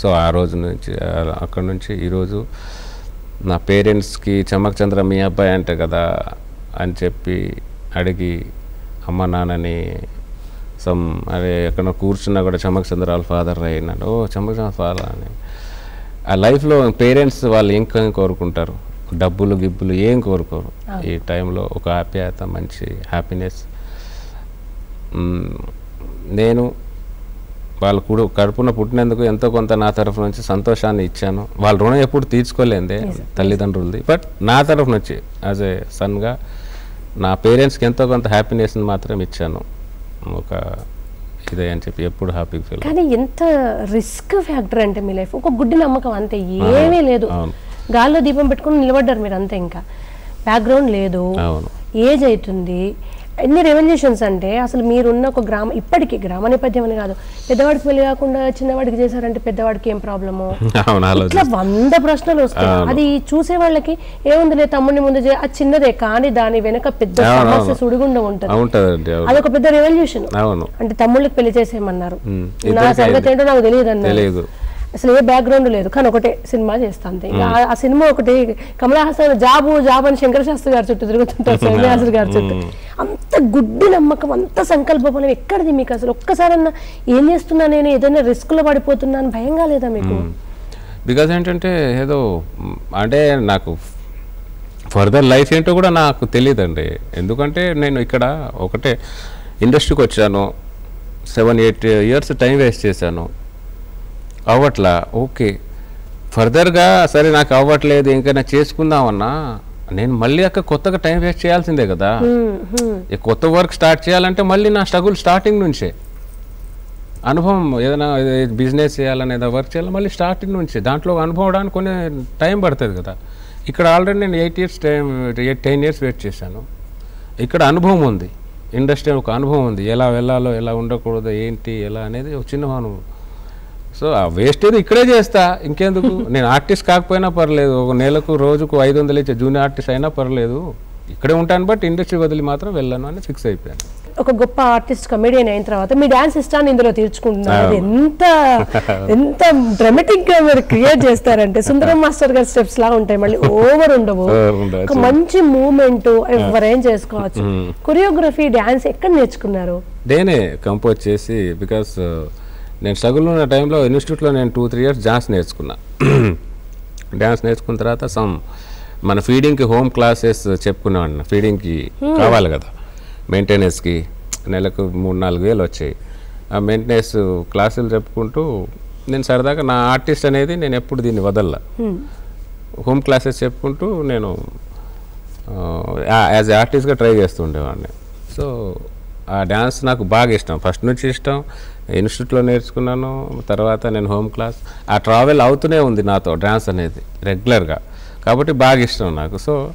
సో ఆ రోజు నుంచి అక్కడ నుంచి ఈరోజు నా పేరెంట్స్కి చమ్మక్ చంద్ర మీ అబ్బాయి అంటే కదా అని చెప్పి అడిగి అమ్మ నాన్నని సమ్ అరే ఎక్కడ కూర్చున్నా కూడా చమ్మక్ చంద్ర వాళ్ళ ఫాదర్ అయినాడు ఓ చమ్మక్ చంద్ర ఫాదర్ అని. ఆ లైఫ్లో పేరెంట్స్ వాళ్ళు ఇంకా కోరుకుంటారు? డబ్బులు గిబ్బులు ఏం కోరుకోరు? ఈ టైంలో ఒక ఆప్యాయత మంచి హ్యాపీనెస్. నేను వాళ్ళు కూడా కడుపున పుట్టినందుకు ఎంతో కొంత నా తరఫు నుంచి సంతోషాన్ని ఇచ్చాను. వాళ్ళ రుణం ఎప్పుడు తీర్చుకోలేందే తల్లిదండ్రులది. బట్ నా తరఫు నుంచి యాజ్ ఏ సన్గా నా పేరెంట్స్కి ఎంతో కొంత హ్యాపీనెస్ని మాత్రం ఇచ్చాను. ఒక ఇదే అని చెప్పి ఎప్పుడు హ్యాపీ ఫీల్ కానీ ఎంత రిస్క్ ఫ్యాక్టర్ అంటే మీ లైఫ్ ఒక గుడ్డి నమ్మకం అంతే. ఏమీ లేదు. గాల్లో దీపం పెట్టుకుని నిలబడ్డారు మీరు అంతే ఇంకా. బ్యాక్గ్రౌండ్ లేదు. ఏజ్ అవుతుంది ఎన్ని రెవల్యూషన్స్ అంటే అసలు మీరున్న ఒక గ్రామ ఇప్పటికీ గ్రామ నేపథ్యం అని కాదు. పెద్దవాడికి పెళ్ళి కాకుండా చిన్నవాడికి చేశారంటే పెద్దవాడికి ఏం ప్రాబ్లము? ఇట్లా వంద ప్రశ్నలు వస్తాయి. అది చూసే వాళ్ళకి ఏముందిలే తమ్ముడిని ముందు అది చిన్నదే కానీ దాని వెనక పెద్ద సమస్య. సుడిగుండం ఉంటుంది. అదొక పెద్ద రెవల్యూషన్ అంటే తమ్ముళ్ళకి పెళ్ళి చేసేయమన్నారు. నా సంగతి ఏంటో నాకు తెలియదు అన్నారు అసలు ఏ బ్యాక్గ్రౌండ్ లేదు కానీ ఒకటే సినిమా చేస్తా అంతే ఇంకా ఆ- ఆ సినిమా ఒకటి కమలా హాసన్ జాబు జాబ్ అని శంకర శాస్త్రి గారి చుట్టూ తిరుగుతుంటారు సోమయాసులు గారి చుట్టూ. అంత గుడ్డి నమ్మకం అంత సంకల్ప బలం ఎక్కడిది మీకు అసలు? ఒక్కసారన్నా ఏం చేస్తున్నా నేను? ఏదైనా రిస్క్లో పడిపోతున్నాను? భయంగా లేదా మీకు? బికాజ్ ఏంటంటే ఏదో అంటే నాకు ఫర్దర్ లైఫ్ ఏంటో కూడా నాకు తెలియదండి ఎందుకంటే నేను ఇక్కడ ఒకటే ఇండస్ట్రీకి వచ్చాను. Seven eight years time waste చేశాను. అవ్వట్లా? ఓకే. ఫర్దర్గా సరే నాకు అవ్వట్లేదు ఇంకైనా చేసుకుందామన్నా నేను మళ్ళీ అక్కడ కొత్తగా టైం వేస్ట్ చేయాల్సిందే కదా. ఈ కొత్త వర్క్ స్టార్ట్ చేయాలంటే మళ్ళీ నా స్ట్రగుల్ స్టార్టింగ్ నుంచే. అనుభవం ఏదైనా బిజినెస్ చేయాలని ఏదైనా వర్క్ చేయాలి మళ్ళీ స్టార్టింగ్ నుంచి. దాంట్లో అనుభవం అవడానికి కొన్ని టైం పడుతుంది కదా. ఇక్కడ ఆల్రెడీ నేను eight years time eight ten years wait చేశాను. ఇక్కడ అనుభవం ఉంది. ఇండస్ట్రీ ఒక అనుభవం ఉంది. ఎలా వెళ్ళాలో ఎలా ఉండకూడదు ఏంటి ఎలా అనేది ఒక చిన్న అనుభవం సో ఆ వేస్టేజ్ ఇక్కడే చేస్తా. ఇంకెందుకు? నేను ఆర్టిస్ట్ కాకపోయినా పర్లేదు. ఒక నెలకు రోజుకు ఐదు వందలు ఇచ్చే జూనియర్ ఆర్టిస్ట్ అయినా పర్లేదు. ఇక్కడే ఉంటాను బట్ ఇండస్ట్రీ వదిలి మాత్రం వెళ్ళను అని ఫిక్స్ అయిపోయాను. ఒక గొప్ప ఆర్టిస్ట్ కమెడియన్ అయిన తర్వాత మీ డాన్స్ ఇష్టాన్ని ఇందులో తీర్చుకుంటున్నారు. ఎంత ఎంత డ్రామాటిక్గా మీరు క్రియేట్ చేస్తారంటే సుందరం మాస్టర్ గారి స్టెప్స్ లా ఉంటాయి. మళ్ళీ ఓవర్ ఉండవు. ఒక మంచి మూమెంట్ ఎవరైనా చేసుకోవచ్చు. కొరియోగ్రఫీ డాన్స్ ఎక్కడ నేర్చుకున్నారు? నేనే కంపోజ్ చేసి బికాస్ నేను స్ట్రగుల్ ఉన్న టైంలో ఇన్స్టిట్యూట్లో నేను టూ త్రీ ఇయర్స్ డాన్స్ నేర్చుకున్నా. డాన్స్ నేర్చుకున్న తర్వాత సమ్ మన ఫీడింగ్కి హోమ్ క్లాసెస్ చెప్పుకునేవాడిని. ఫీడింగ్కి కావాలి కదా. మెయింటెనెన్స్కి నెలకు మూడు నాలుగు వేలు వచ్చాయి. ఆ మెయింటెనెన్స్ క్లాసులు చెప్పుకుంటూ నేను సరదాగా నా ఆర్టిస్ట్ అనేది నేను ఎప్పుడు దీన్ని వదల్లా. హోమ్ క్లాసెస్ చెప్పుకుంటూ నేను యాజ్ ఆర్టిస్ట్గా ట్రై చేస్తూ ఉండేవాడిని. సో ఆ డ్యాన్స్ నాకు బాగా ఇష్టం. ఫస్ట్ నుంచి ఇష్టం. ఇన్స్టిట్యూట్లో నేర్చుకున్నాను. తర్వాత నేను హోమ్ క్లాస్. ఆ ట్రావెల్ అవుతూనే ఉంది నాతో డ్యాన్స్ అనేది రెగ్యులర్గా. కాబట్టి బాగా ఇష్టం నాకు. సో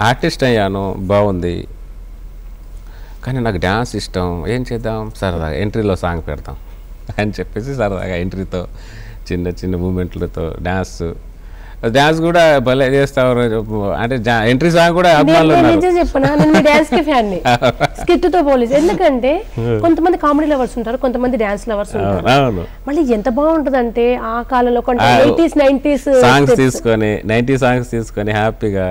ఆర్టిస్ట్ అయ్యాను. బాగుంది. కానీ నాకు డ్యాన్స్ ఇష్టం. ఏం చేద్దాం? సరదాగా ఎంట్రీలో సాంగ్ పెడతాం. అని చెప్పేసి సరదాగా ఎంట్రీతో చిన్న చిన్న మూమెంట్లతో డ్యాన్స్ డ్యాన్స్ కూడా భలే చేస్తావు అంటే ఎంట్రీ సాంగ్ కూడా చెప్పనా? నేను మీ డాన్స్కి ఫ్యాన్ని స్కిట్తో పోలీస్. ఎందుకంటే కొంతమంది కామెడీ లవర్స్ ఉంటారు కొంతమంది డాన్స్ లవర్స్ ఉంటారు. మళ్ళీ ఎంత బాగుంటదంటే ఆ కాలంలో కొంత ఆ, ఎయిటీస్ నైన్టీస్ సాంగ్స్ తీసుకొని నైంటీ సాంగ్స్ తీసుకొని హ్యాపీగా.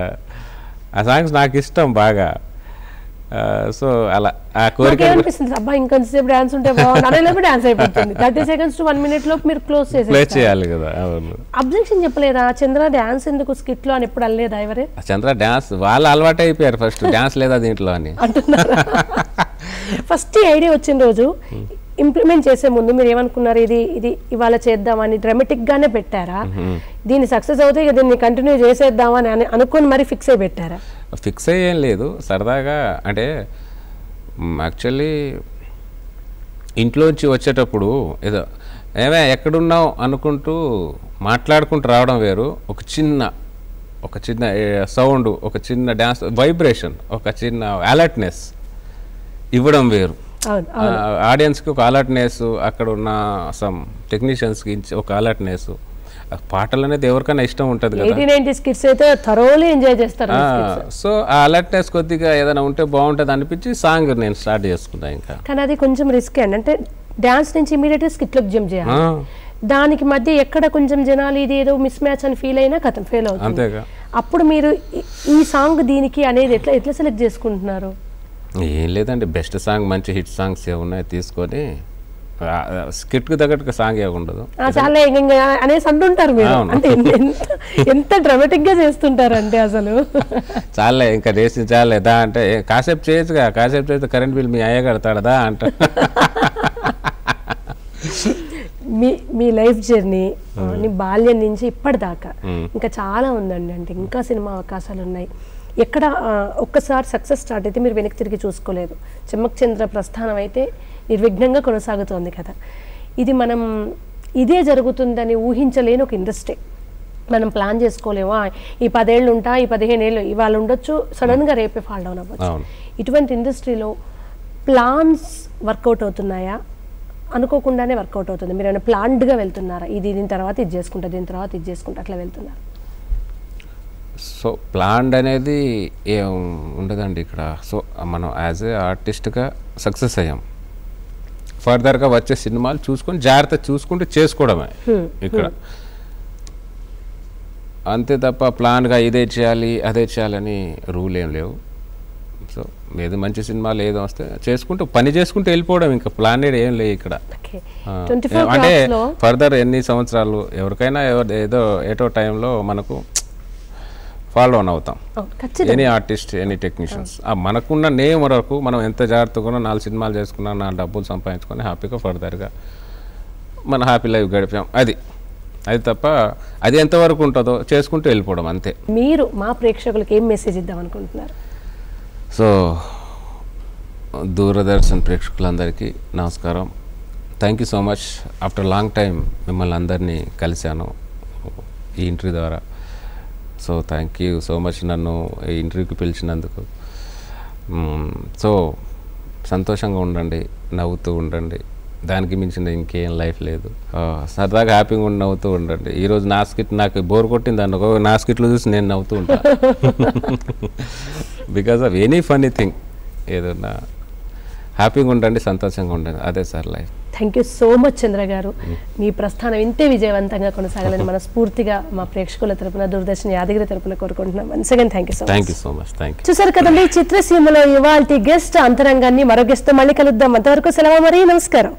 ఆ సాంగ్స్ నాకు ఇష్టం బాగా. సో అలా ఆ కోరిక నాకేమనిపిస్తుంది అబ్బా ఇంకొంతసేపు డాన్స్ ఉంటే బాగుంది అనేలోపు డాన్స్ అయిపోతుంది. Thirty seconds to one minute లోపు మీరు క్లోజ్ చేసేస్తారు. చేయాలి కదా అవును. అబ్జెక్షన్ చెప్పలేదా? చంద్ర డాన్స్ ఎందుకు స్కిట్లో అని ఎప్పుడు అనలేదా ఎవరే? చంద్ర డ్యాన్స్ వాళ్ళు అలవాటు అయిపోయారు ఫస్ట్ డ్యాన్స్ లేదా దీంట్లో అని. అంటున్నారా? ఫస్ట్ ఐడియా వచ్చిన రోజు ఇంప్లిమెంట్ చేసే ముందు మీరు ఏమనుకున్నారు? ఇది ఇది ఇవాళ చేద్దామని డ్రామాటిక్ గానే పెట్టారా? దీన్ని సక్సెస్ అవుతే దీన్ని కంటిన్యూ చేసేద్దామని అని అనుకొని మరి ఫిక్స్ అయి పెట్టారా? ఫిక్స్ అయ్యేం లేదు. సరదాగా అంటే యాక్చువల్లీ ఇంట్లోంచి వచ్చేటప్పుడు ఏదో ఏమే ఎక్కడున్నావు అనుకుంటూ మాట్లాడుకుంటూ రావడం వేరు. ఒక చిన్న ఒక చిన్న సౌండ్ ఒక చిన్న డ్యాన్స్ వైబ్రేషన్ ఒక చిన్న అలర్ట్నెస్ ఇవ్వడం వేరు. ఆడియన్స్కి ఒక అలర్ట్నెస్ అక్కడ ఉన్న సమ్ టెక్నీషియన్స్కి ఒక అలర్ట్నెస్ పాటలు అనేది ఎవరికైనా ఇష్టం ఉంటుంది కదా. ఎయిటీ నైన్టీస్ కిడ్స్ అయితే థరోలీ ఎంజాయ్ చేస్తారు సో ఆ అలర్ట్నెస్ కొద్దిగా ఏదైనా ఉంటే బాగుంటుంది అనిపించి సాంగ్ నేను స్టార్ట్ చేసుకున్నా ఇంకా. కానీ అది కొంచెం రిస్క్ అండి. అంటే డాన్స్ నుంచి ఇమీడియట్గా స్కిట్లోకి జంప్ చేయాలి. దానికి మధ్య ఎక్కడ కొంచెం జనాలు ఇది ఏదో మిస్ మ్యాచ్ అని ఫీల్ అయినా కథం ఫెయిల్ అవుతుంది. అంతేగా. అప్పుడు మీరు ఈ- ఈ సాంగ్ దీనికి అనేది ఎట్లా ఎట్లా సెలెక్ట్ చేసుకుంటున్నారు? ఏం లేదండి. బెస్ట్ సాంగ్ మంచి హిట్ సాంగ్స్ ఏమున్నాయి తీసుకొని స్కిట్కి తగ్గట్టుగా సాంగ్ ఉండదు. చాలా ఇంకా అనేసి అంటుంటారు మీరు. అంటే ఎంత- డ్రామాటిక్గా చేస్తుంటారు అంటే అసలు. చాలే ఇంకా చేసి చాలే దా అంటే "ఏ, కాసేపు చేయొచ్చుగా కాసేపు చేస్తే కరెంట్ బిల్ మీ అయ్య కడతాడు దా అంట. మీ మీ లైఫ్ జర్నీ మీ బాల్యం నుంచి ఇప్పటిదాకా ఇంకా చాలా ఉందండి అంటే ఇంకా సినిమా అవకాశాలు ఉన్నాయి. ఎక్కడ ఒక్కసారి సక్సెస్ స్టార్ట్ అయితే మీరు వెనక్కి తిరిగి చూసుకోలేదు. చెమ్మక్ చంద్ర ప్రస్థానం అయితే నిర్విఘ్నంగా కొనసాగుతోంది కదా ఇది మనం ఇదే జరుగుతుందని ఊహించలేని ఒక ఇండస్ట్రీ. మనం ప్లాన్ చేసుకోలేము. "ఆ, ఈ పదేళ్ళు ఉంటా ఈ పదిహేను ఏళ్ళు ఇవాళ ఉండొచ్చు సడన్గా రేపే ఫాల్ డౌన్ అవ్వచ్చు. ఇటువంటి ఇండస్ట్రీలో ప్లాన్స్ వర్కౌట్ అవుతున్నాయా? అనుకోకుండానే వర్కౌట్ అవుతుంది. మీరు ఏమైనా ప్లాన్డ్గా వెళ్తున్నారా? ఇది దీని తర్వాత ఇది చేసుకుంటా దీని తర్వాత ఇది చేసుకుంటా అట్లా వెళ్తున్నారు. సో ప్లాన్డ్ అనేది ఏం ఉండదండి ఇక్కడ. సో మనం యాజ్ ఏ ఆర్టిస్ట్గా సక్సెస్ అయ్యాం. ఫర్దర్గా వచ్చే సినిమాలు చూసుకొని జాగ్రత్త చూసుకుంటూ చేసుకోవడమే ఇక్కడ. అంతే తప్ప ప్లాన్గా ఇదే చేయాలి అదే చేయాలని రూల్ ఏం లేవు. సో ఏది మంచి సినిమాలు ఏదో వస్తే చేసుకుంటూ పని చేసుకుంటూ వెళ్ళిపోవడం ఇంకా ప్లానెడ్ ఏం లేవు ఇక్కడ. అంటే ఫర్దర్ ఎన్ని సంవత్సరాలు ఎవరికైనా ఎవరు ఏదో ఏటో టైంలో మనకు ఫాలో ఆన్ అవుతాం. ఎనీ ఆర్టిస్ట్ ఎనీ టెక్నీషియన్స్ మనకున్న నేమ్ వరకు మనం ఎంత జాగ్రత్తగా నాలుగు సినిమాలు చేసుకున్నా నా డబ్బులు సంపాదించుకొని హ్యాపీగా ఫర్దర్గా మన హ్యాపీ లైఫ్ గడిపాం. అది. అది తప్ప అది ఎంతవరకు ఉంటుందో చేసుకుంటూ వెళ్ళిపోవడం అంతే. మీరు మా ప్రేక్షకులకు ఏం మెసేజ్ ఇద్దాం అనుకుంటున్నారు? సో దూరదర్శన్ ప్రేక్షకులందరికీ నమస్కారం. Thank you so much after long time మిమ్మల్ని అందరినీ కలిశాను ఈ ఇంటర్వ్యూ ద్వారా. So thank you so much నన్ను ఇంటర్వ్యూకి పిలిచినందుకు. సో సంతోషంగా ఉండండి నవ్వుతూ ఉండండి. దానికి మించిన ఇంకేం లైఫ్ లేదు. సరదాగా హ్యాపీగా ఉండి నవ్వుతూ ఉండండి. ఈరోజు నా స్కిట్ నాకు బోర్ కొట్టింది అనుకో నా స్కిట్లు చూసి నేను నవ్వుతూ ఉంటాను because of any funny thing ఏదన్నా హ్యాపీగా ఉండండి సంతోషంగా ఉండండి. అదే sir life. Thank you so much Chandra గారు. మీ ప్రస్థానం ఇంతే విజయవంతంగా కొనసాగాలని మనస్ఫూర్తిగా మా ప్రేక్షకుల తరపున దూరదర్శన్ యాదగిరి తరపున కోరుకుంటున్నాం. Once again thank you so thank you so much thank చూసారు కదండి చిత్రసీమలో ఇవాల్టి గెస్ట్ అంతరంగాన్ని మరో గెస్ట్ మళ్ళీ కలుద్దాం. అంతవరకు సెలవు మరి నమస్కారం.